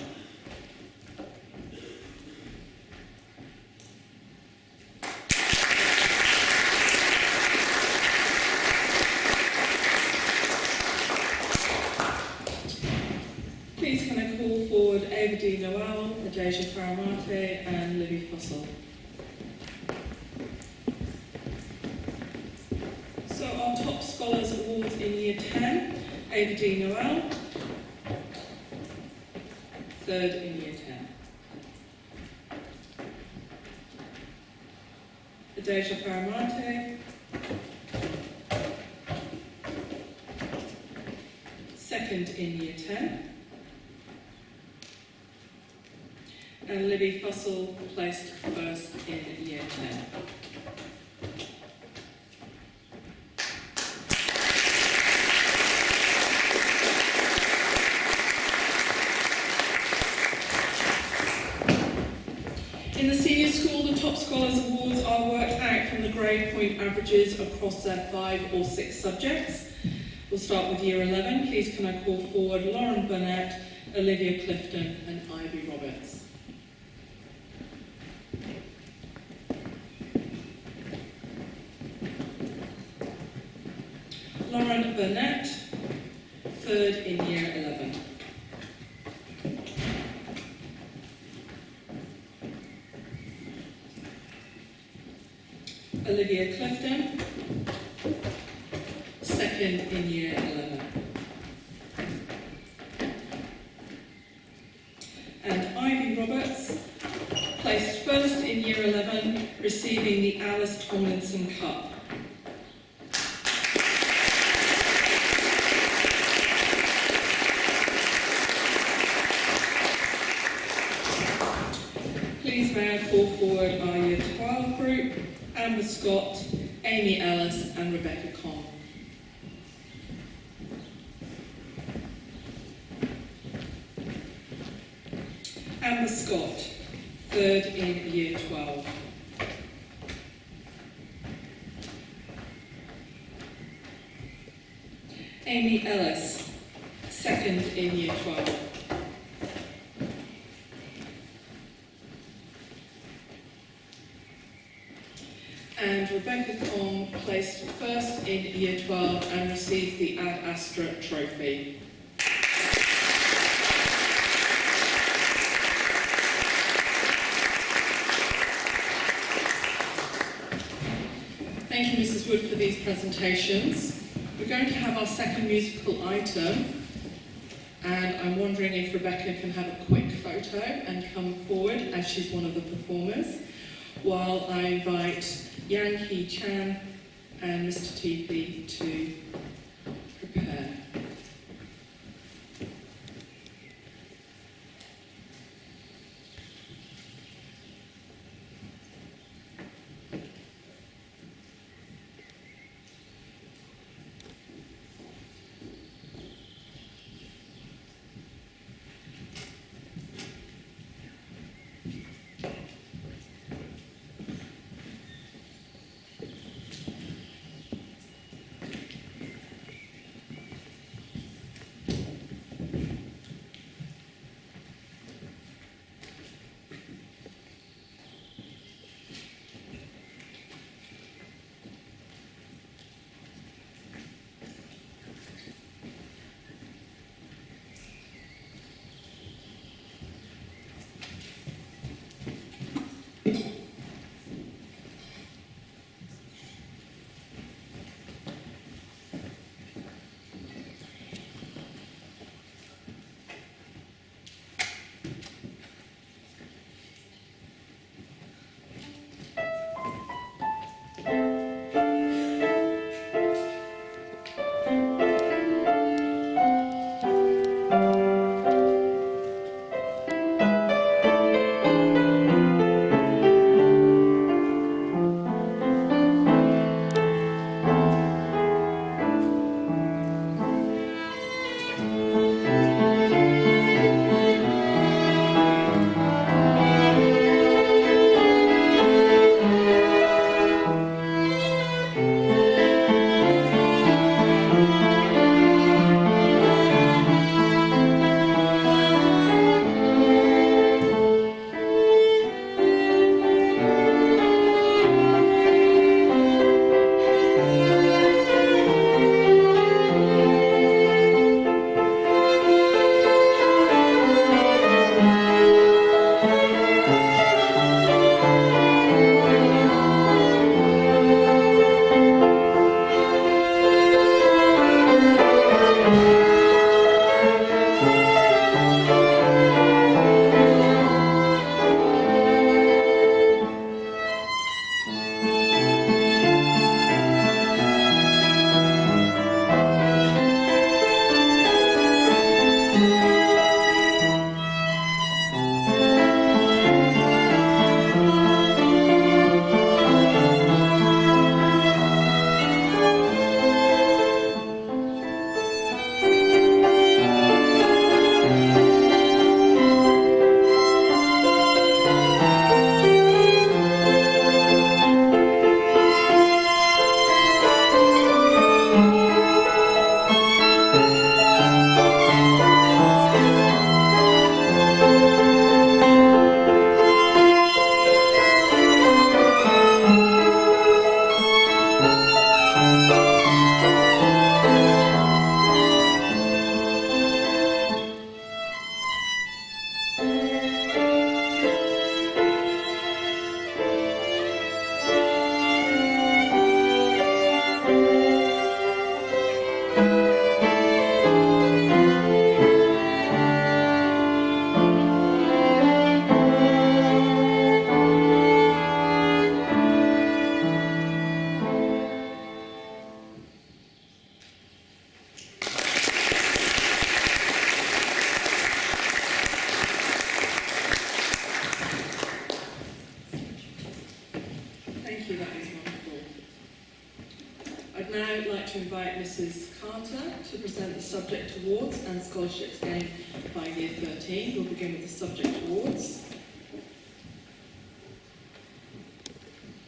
Please can I call forward Ava D. Noel, Adeja Faramate and Libby Fussell. Ava D. Noel, third in year 10. Adeja Faramate, second in year 10. And Libby Fussell placed first in year 10. In the senior school, the Top Scholars Awards are worked out from the grade point averages across their five or six subjects. We'll start with year 11. Please can I call forward Lauren Burnett, Olivia Clifton and Roberts. Lauren Burnett, third in year 11. Olivia Clifton, second in year 11. And Ivy Roberts, placed first in year 11, receiving the Alice Tomlinson Cup. Please may I call forward our year 12 group, Amber Scott, Amy Ellis and Rebecca Conn. Amber Scott, third in year 12. Amy Ellis, second in year 12. And Rebecca Kong placed first in Year 12 and received the Ad Astra Trophy. Thank you, Mrs Wood, for these presentations. We're going to have our second musical item, and I'm wondering if Rebecca can have a quick photo and come forward as she's one of the performers, while I invite Yang Hee Chan and Mr. Teepee to scholarships by Year 13. We'll begin with the subject awards.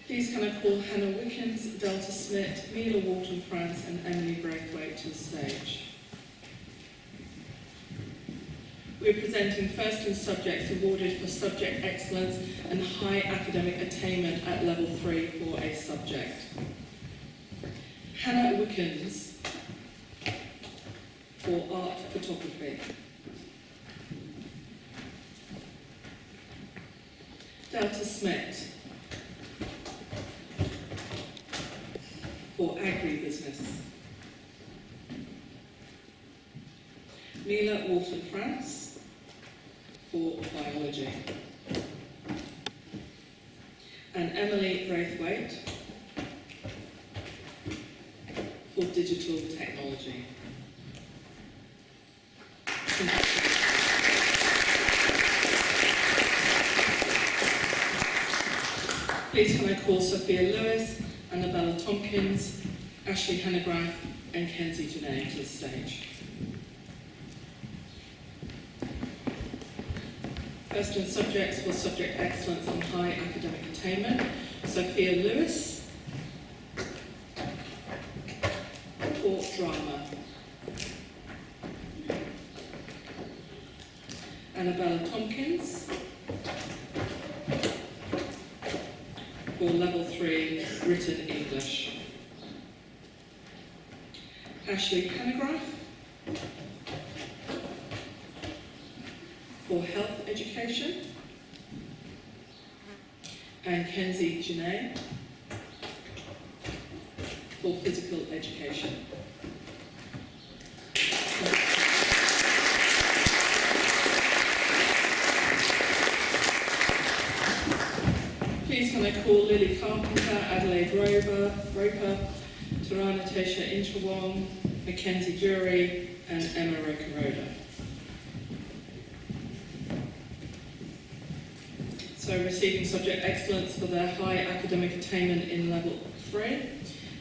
Please can I call Hannah Wickens, Delta Smith, Mila Walton France and Emily Braithwaite to the stage. We're presenting first in subjects awarded for subject excellence and high academic attainment at level 3 for a subject. Hannah Wickens for art photography. Delta Smith for agribusiness. Mila Walton France for biology. And Emily Braithwaite for digital technology. Please can I call Sophia Lewis, Annabella Tompkins, Ashley Hanegraaff and Kenzie Janae to the stage. First in subjects for subject excellence and high academic attainment, Sophia Lewis for drama. Annabella Tompkins for level three written English. Ashley Hanegraaff for health education. And Kenzie Janae for physical education. Please can I call Lily Carpenter, Adelaide Roper, Roper, Tarana Tesha Inchawong, Mackenzie Jury, and Emma Rokaroda. Receiving subject excellence for their high academic attainment in level three,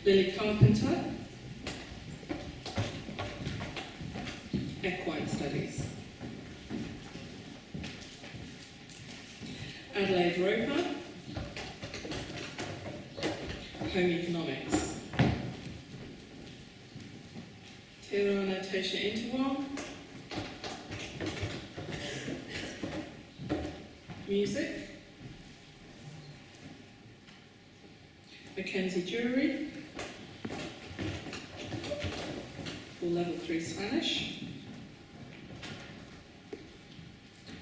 Lily Carpenter, Equine Studies. Adelaide Roper, Home Economics. Tirana Tesha Interwam, Music. Mackenzie Jury for level three Spanish.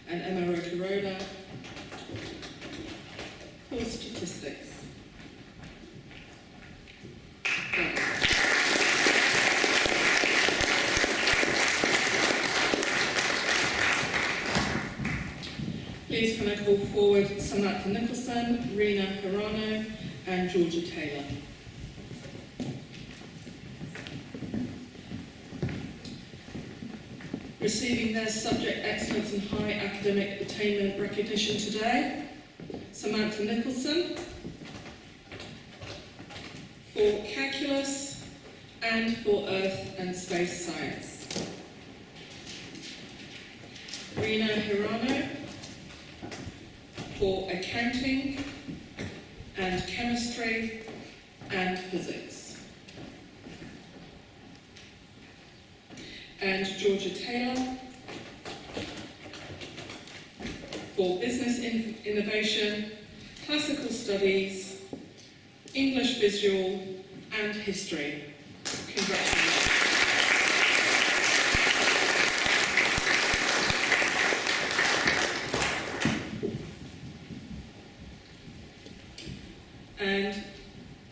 And Emma Rokaroda for statistics. Can I call forward Samantha Nicholson, Rena Hirano, and Georgia Taylor. Receiving their subject excellence and high academic attainment recognition today, Samantha Nicholson for calculus and for earth and space science. Rena Hirano for accounting and chemistry and physics. And Georgia Taylor for business in- innovation, classical studies, English visual, and history. Congratulations. And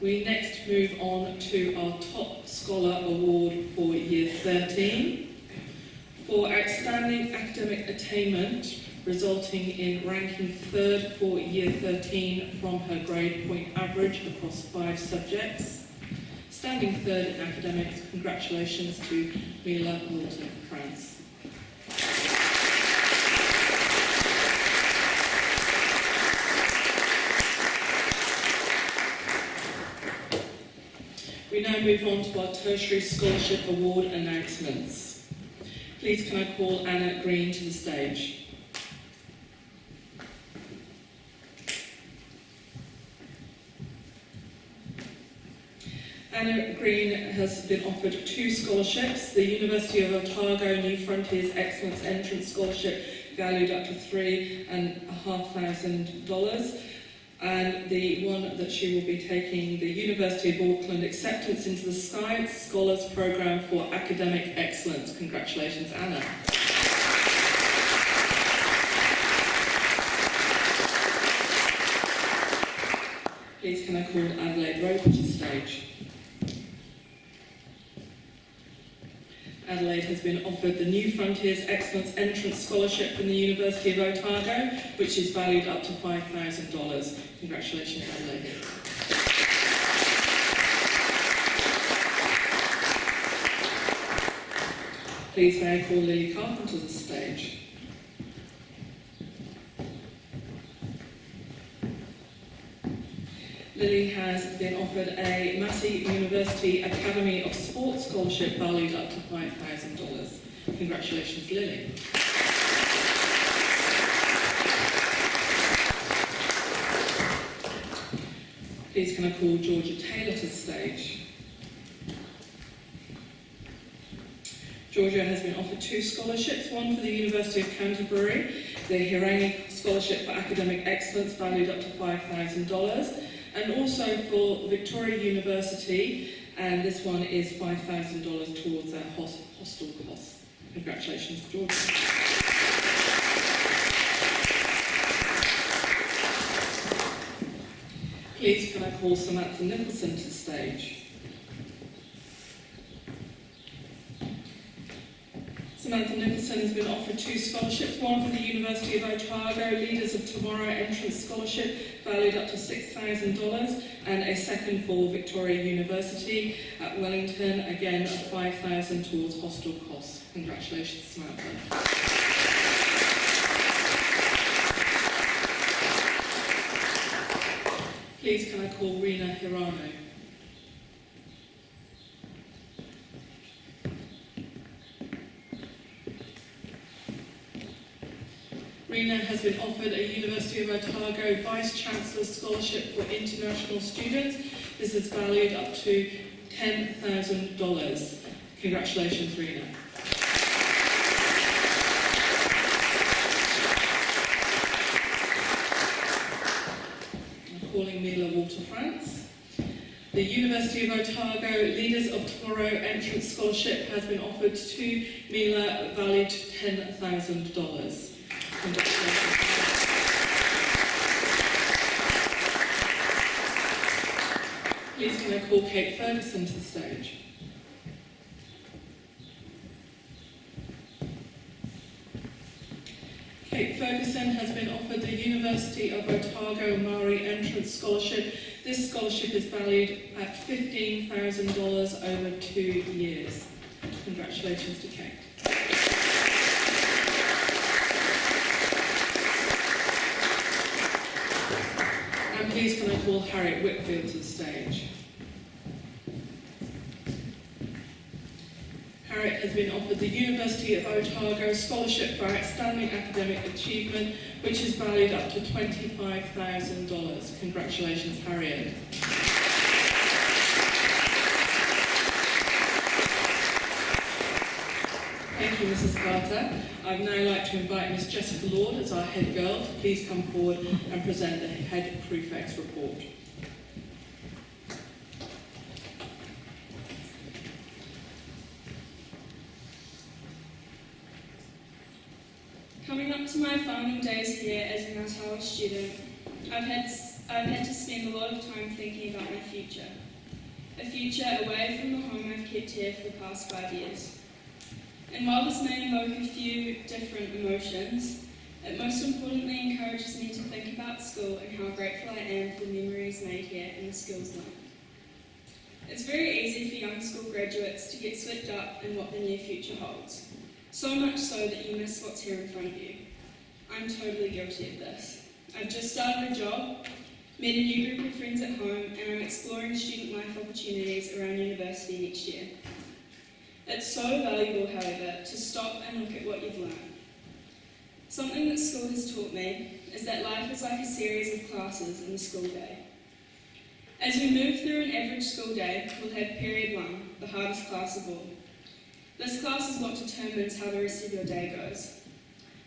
we next move on to our Top Scholar Award for Year 13 for outstanding academic attainment resulting in ranking third for Year 13 from her grade point average across five subjects. Standing third in academics, congratulations to Mila Walton France. We now move on to our tertiary scholarship award announcements. Please can I call Anna Green to the stage? Anna Green has been offered two scholarships, the University of Otago New Frontiers Excellence Entrance Scholarship valued up to three and a half thousand dollars and the one that she will be taking the University of Auckland Acceptance into the Science Scholars Programme for Academic Excellence. Congratulations, Anna. Please can I call Adelaide Roper to stage? Adelaide has been offered the New Frontiers Excellence Entrance Scholarship from the University of Otago, which is valued up to $5,000. Congratulations, Adelaide. Please may I call Lily Carpenter to the stage. Lily has been offered a Massey University Academy of Sports Scholarship valued up to $5,000. Congratulations, Lily. Please can I call Georgia Taylor to the stage? Georgia has been offered two scholarships, one for the University of Canterbury, the Hiranga Scholarship for Academic Excellence valued up to $5,000, and also for Victoria University, and this one is $5,000 towards their hostel costs. Congratulations, Georgia. Please can I call Samantha Nicholson to the stage? Samantha Nicholson has been offered two scholarships, one for the University of Otago Leaders of Tomorrow Entrance Scholarship valued up to $6,000 and a second for Victoria University at Wellington, again $5,000 towards hostel costs. Congratulations Samantha. Please can I call Rena Hirano? Rena has been offered a University of Otago Vice Chancellor Scholarship for International Students. This is valued up to $10,000. Congratulations, Rena. I'm calling Mila Walton France. The University of Otago Leaders of Tomorrow Entrance Scholarship has been offered to Mila, valued $10,000. Please can I call Kate Ferguson to the stage? Kate Ferguson has been offered the University of Otago Maori Entrance Scholarship. This scholarship is valued at $15,000 over two years. Congratulations to Kate. And please can I call Harriet Whitfield to the stage? Harriet has been offered the University of Otago Scholarship for Outstanding Academic Achievement, which is valued up to $25,000. Congratulations, Harriet. Thank you, Mrs. Carter. I'd now like to invite Miss Jessica Lord as our head girl to please come forward and present the head prefect's report. Coming up to my final days here as a Ngātawa student, I've had, I've had to spend a lot of time thinking about my future. A future away from the home I've kept here for the past five years. And while this may invoke a few different emotions, it most importantly encourages me to think about school and how grateful I am for the memories made here and the skills learned. It's very easy for young school graduates to get swept up in what the near future holds. So much so that you miss what's here in front of you. I'm totally guilty of this. I've just started a job, met a new group of friends at home, and I'm exploring student life opportunities around university next year. It's so valuable, however, to stop and look at what you've learned. Something that school has taught me is that life is like a series of classes in the school day. As we move through an average school day, we'll have period one, the hardest class of all. This class is what determines how the rest of your day goes.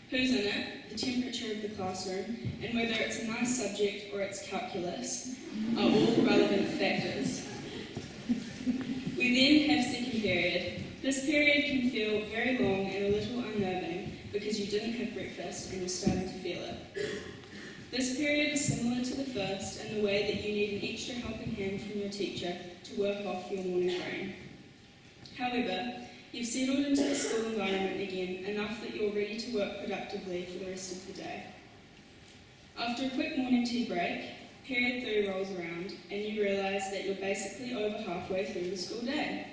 Who's in it, the temperature of the classroom, and whether it's a nice subject or it's calculus are all relevant factors. We then have second period. This period can feel very long and a little unnerving because you didn't have breakfast and you're starting to feel it. This period is similar to the first in the way that you need an extra helping hand from your teacher to work off your morning brain. However, you've settled into the school environment again enough that you're ready to work productively for the rest of the day. After a quick morning tea break, period three rolls around and you realise that you're basically over halfway through the school day.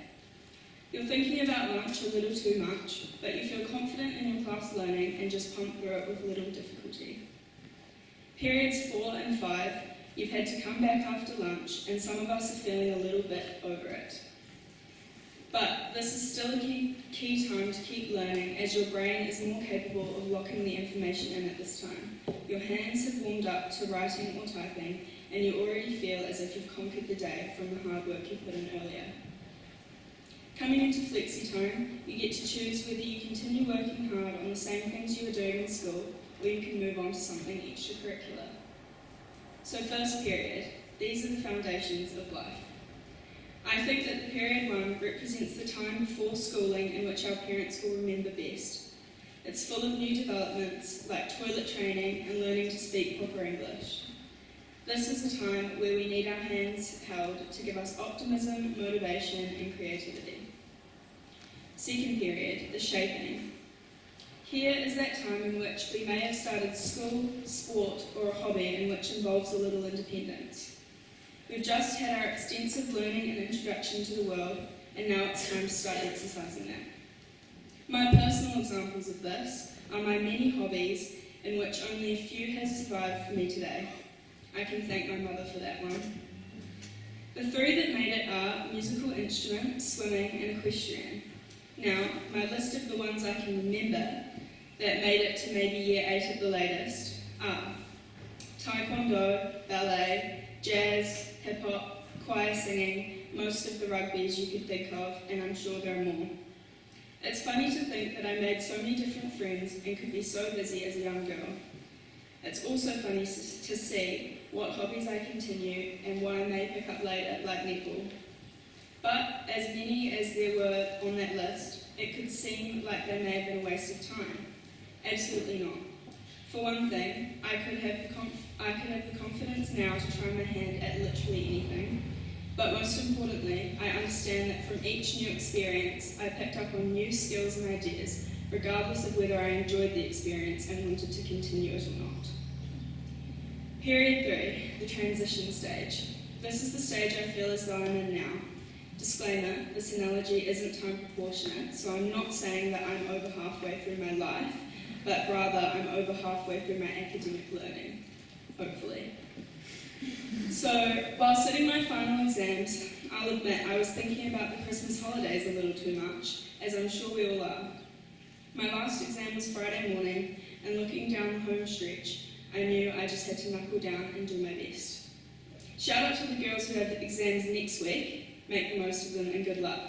You're thinking about lunch a little too much, but you feel confident in your class learning and just pump through it with little difficulty. Periods four and five, you've had to come back after lunch, and some of us are feeling a little bit over it. But this is still a key, key time to keep learning as your brain is more capable of locking the information in at this time. Your hands have warmed up to writing or typing, and you already feel as if you've conquered the day from the hard work you put in earlier. Coming into flexi time, you get to choose whether you continue working hard on the same things you were doing in school or you can move on to something extracurricular. So, first period, these are the foundations of life. I think that the period one represents the time before schooling in which our parents will remember best. It's full of new developments like toilet training and learning to speak proper English. This is a time where we need our hands held to give us optimism, motivation, and creativity. Second period, the shaping. Here is that time in which we may have started school, sport, or a hobby in which involves a little independence. We've just had our extensive learning and introduction to the world, and now it's time to start exercising that. My personal examples of this are my many hobbies, in which only a few have survived for me today. I can thank my mother for that one. The three that made it are musical instrument, swimming, and equestrian. Now, my list of the ones I can remember that made it to maybe year eight at the latest are taekwondo, ballet, jazz, hip hop, choir singing, most of the rugbies you could think of, and I'm sure there are more. It's funny to think that I made so many different friends and could be so busy as a young girl. It's also funny to see what hobbies I continue and what I may pick up later, like netball. But as many as there were on that list, it could seem like they may have been a waste of time. Absolutely not. For one thing, I could have the conf- I could have the confidence now to try my hand at literally anything. But most importantly, I understand that from each new experience, I picked up on new skills and ideas, regardless of whether I enjoyed the experience and wanted to continue it or not. Period three, the transition stage. This is the stage I feel as though I'm in now. Disclaimer, this analogy isn't time proportionate, so I'm not saying that I'm over halfway through my life, but rather I'm over halfway through my academic learning, hopefully. So, while sitting my final exams, I'll admit I was thinking about the Christmas holidays a little too much, as I'm sure we all are. My last exam was Friday morning, and looking down the home stretch, I knew I just had to knuckle down and do my best. Shout out to the girls who have exams next week, make the most of them and good luck.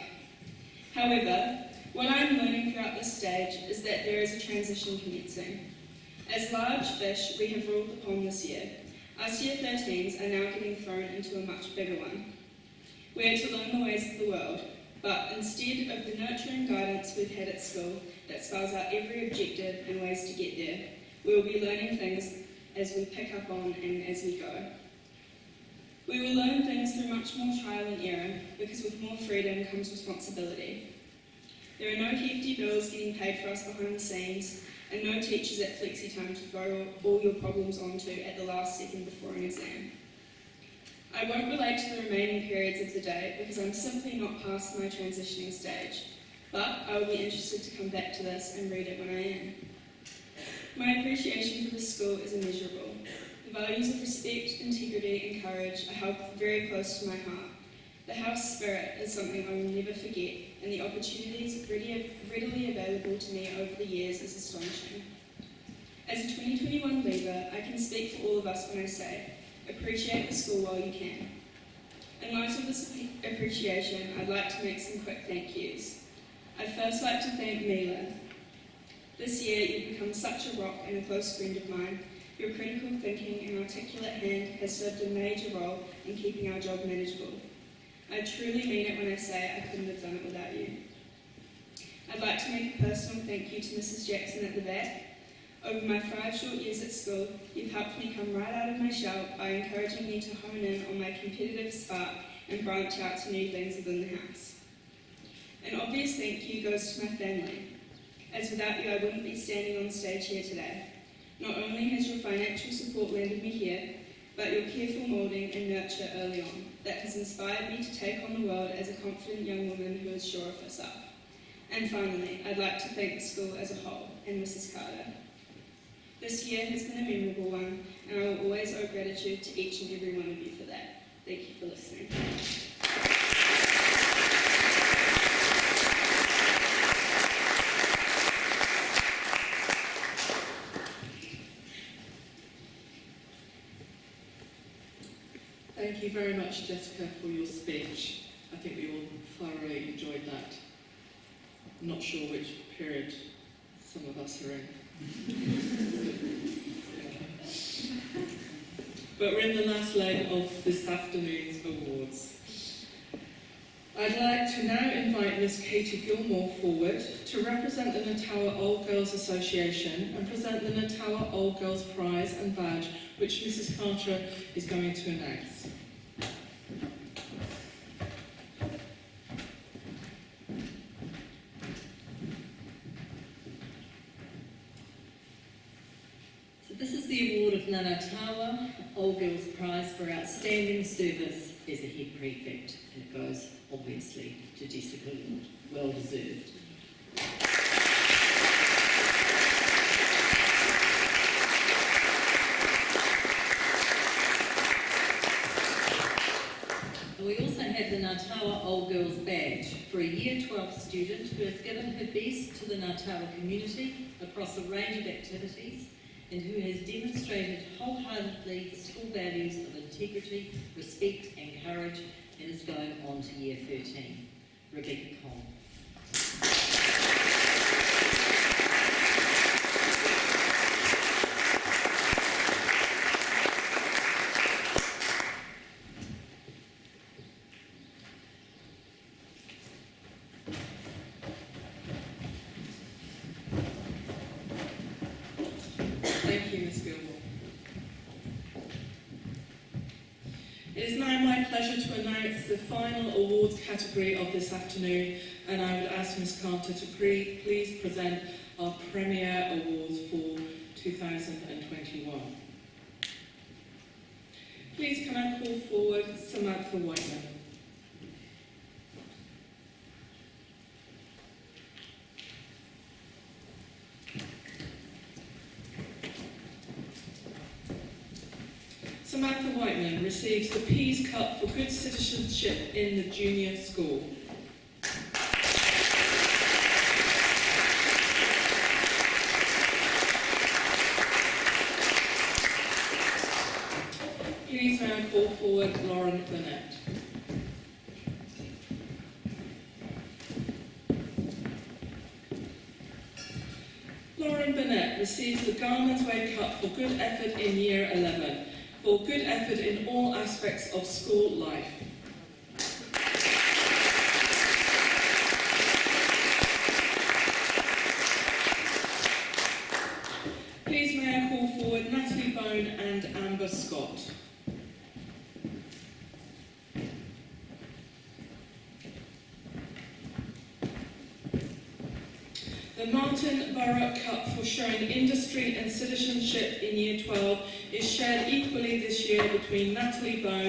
However, what I'm learning throughout this stage is that there is a transition commencing. As large fish we have ruled the pond this year, Our year 13s are now getting thrown into a much bigger one. We are to learn the ways of the world, but instead of the nurturing guidance we've had at school that spells out every objective and ways to get there, we will be learning things as we pick up on and as we go. We will learn things through much more trial and error because with more freedom comes responsibility. There are no hefty bills getting paid for us behind the scenes, and no teachers at flexi time to throw all your problems onto at the last second before an exam. I won't relate to the remaining periods of the day because I'm simply not past my transitioning stage, but I will be interested to come back to this and read it when I am. My appreciation for the school is immeasurable. The values of respect, integrity, and courage are held very close to my heart. The house spirit is something I will never forget, and the opportunities readily available to me over the years is astonishing. As a 2021 leaver, I can speak for all of us when I say, appreciate the school while you can. In light of this appreciation, I'd like to make some quick thank yous. I'd first like to thank Mila. This year, you've become such a rock and a close friend of mine. Your critical thinking and articulate hand has served a major role in keeping our job manageable. I truly mean it when I say I couldn't have done it without you. I'd like to make a personal thank you to Mrs. Jackson at the back. Over my five short years at school, you've helped me come right out of my shell by encouraging me to hone in on my competitive spark and branch out to new things within the house. An obvious thank you goes to my family, as without you I wouldn't be standing on stage here today. Not only has your financial support landed me here, but your careful moulding and nurture early on that has inspired me to take on the world as a confident young woman who is sure of herself. And finally, I'd like to thank the school as a whole and Mrs. Carter. This year has been a memorable one, and I will always owe gratitude to each and every one of you for that. Thank you for listening. Thank you very much, Jessica, for your speech. I think we all thoroughly enjoyed that. I'm not sure which period some of us are in. but we're in the last leg of this afternoon's awards. I'd like to now invite Miss Katie Gilmore forward to represent the Ngātawa Old Girls Association and present the Ngātawa Old Girls Prize and Badge, which Mrs. Carter is going to announce. So this is the award of Ngātawa Old Girls Prize for outstanding service as a head prefect, and it goes obviously to Jessica Lord. Well deserved. We also have the Ngātawa Old Girls Badge for a Year 12 student who has given her best to the Ngātawa community across a range of activities and who has demonstrated wholeheartedly the school values of integrity, respect and courage and is going on to Year 13. Rebecca Cole. Thank you, Ms. Gilmore. It is now my pleasure to announce the final awards category of this afternoon, and I would ask Ms. Carter to pre- please present our Premier Awards for 2021. Please can I call forward Samantha Whiteman. Samantha Whiteman receives the Peas Cup for good citizenship in the junior school. Please may I call forward Lauren Burnett. Lauren Burnett receives the Garman's Way Cup for good effort in Year 11, for good effort in all aspects of school life. Please may I call forward Natalie Bone and Amber Scott. The Martinborough Cup for showing industry and citizenship in Year 12 is shared equally this year between Natalie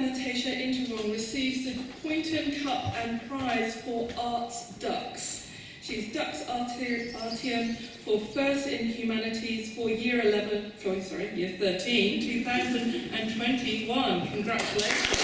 Natasha Interval receives the Poynton Cup and Prize for Arts Dux. She's Dux Artium for First in Humanities for Year 11, sorry, Year 13, 2021. Congratulations.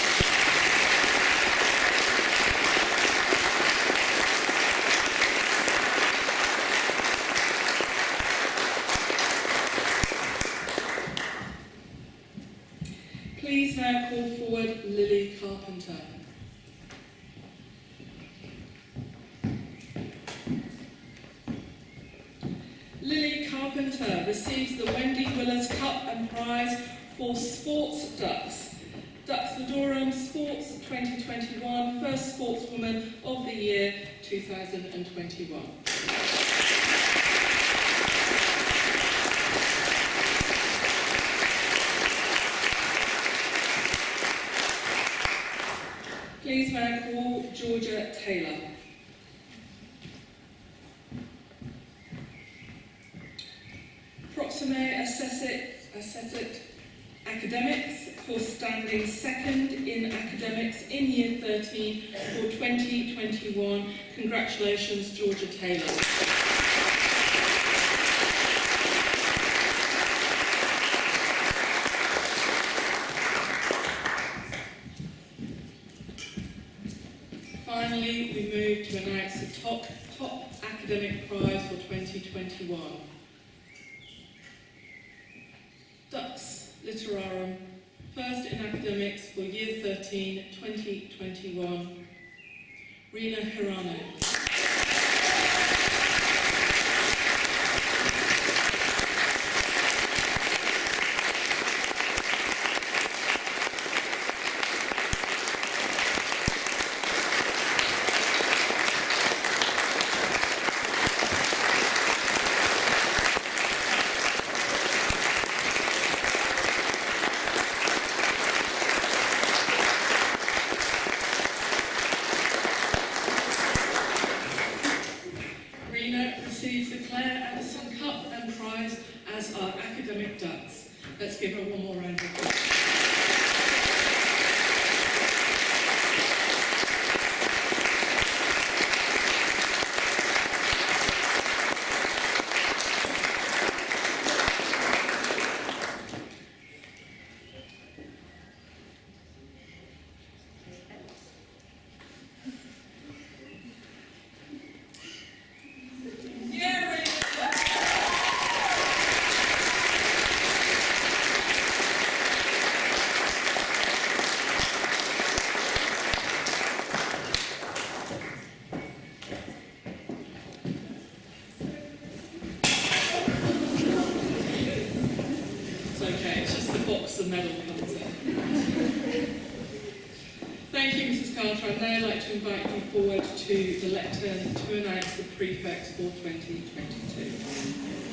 Thank you, Mrs. Carter. I'd now like to invite you forward to the lectern to announce the prefects for 2022.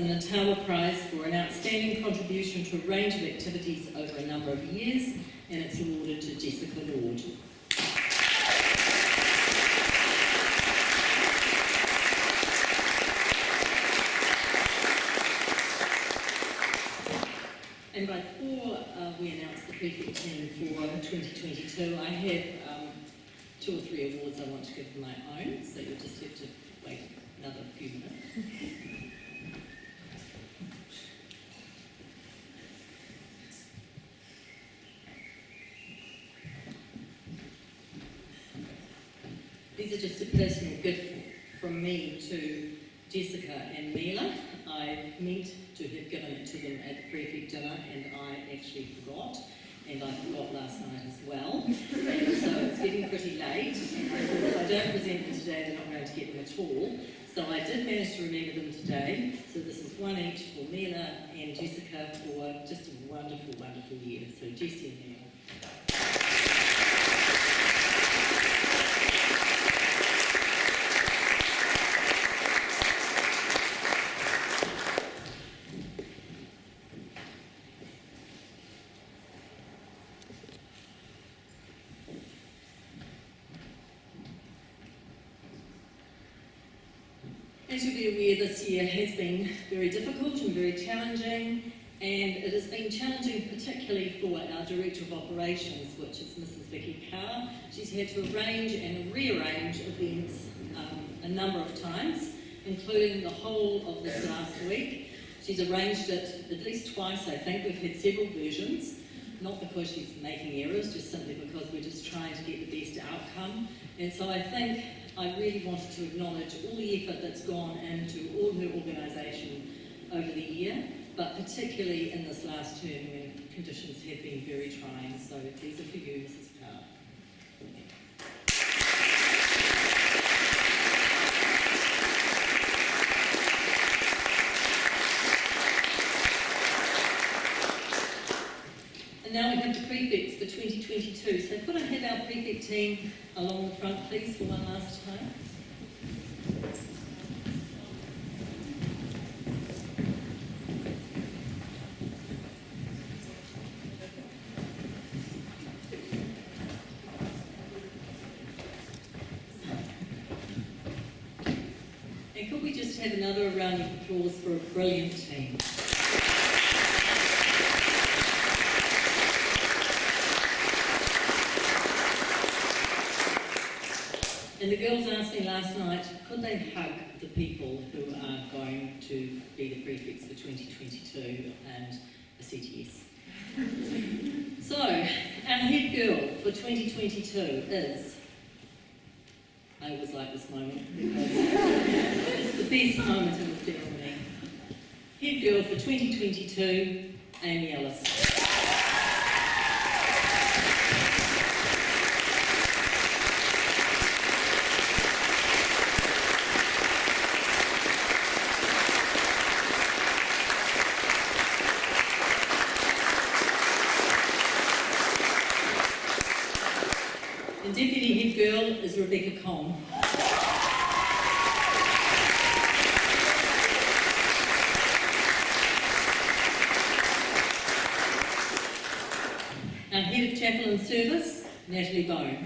The Ngātawa Prize for an outstanding contribution to a range of activities over a number of years, and it's awarded to Jessica Ward. And before uh, we announce the prefect team for 2022, I have um, two or three awards I want to give my own, so you'll just have to wait another few minutes. These are just a personal gift from me to Jessica and Mila. I meant to have given it to them at the prefect dinner and I actually forgot. And I forgot last night as well. And [laughs] so it's getting pretty late. I if I don't present them today, they're not going to get them at all. So I did manage to remember them today. So this is one each for Mila and Jessica for just a wonderful, wonderful year. So Jessie and Mila. As you'll be aware, this year has been very difficult and very challenging, and it has been challenging particularly for our Director of Operations, which is Mrs Vicky Carr. She's had to arrange and rearrange events um, a number of times, including the whole of this last week. She's arranged it at least twice, I think. We've had several versions, not because she's making errors, just simply because we're just trying to get the best outcome. And so I think I really wanted to acknowledge all the effort that's gone into all her organisation over the year, but particularly in this last term when conditions have been very trying. So these are for you, Mrs. Carr. And now we have the prefects for 2022. So could I have our prefect team along the front, please, for one last time? And could we just have another round of applause for a brilliant team? The girls asked me last night, could they hug the people who are going to be the prefects for 2022 and the CTS? so, our head girl for 2022 is, I always like this moment because it's the best moment in the ceremony. Head girl for 2022, Amy Ellis. And deputy head girl is Rebecca Combe. Our head of chapel and service, Natalie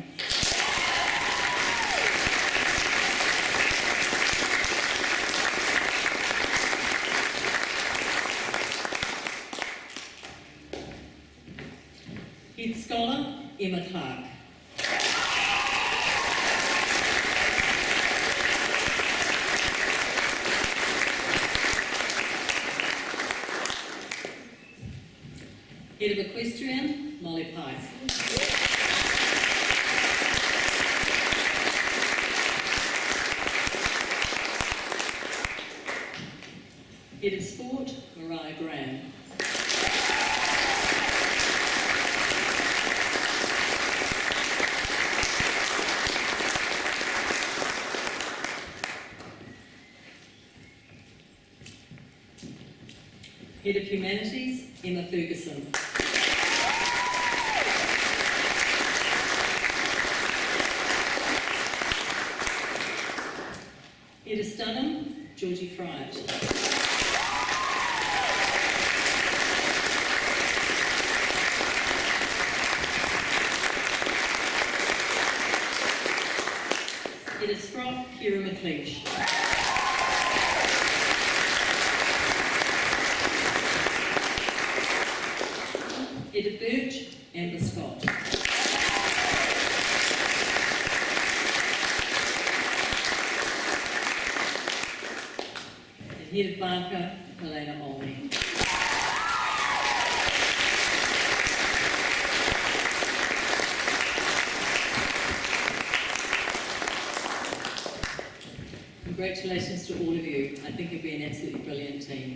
of Humanities, Emma Ferguson. Edda Dunham, Georgie Fright. Edith Sprott, Kira McLeish. Peter Birch, Amber Scott. and Head of Barker, Helena Olney. Congratulations to all of you. I think you'll be an absolutely brilliant team.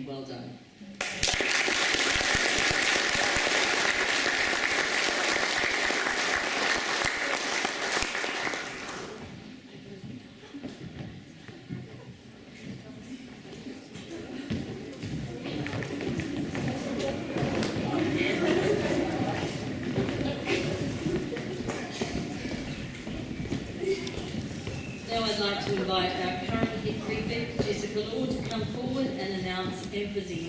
busy.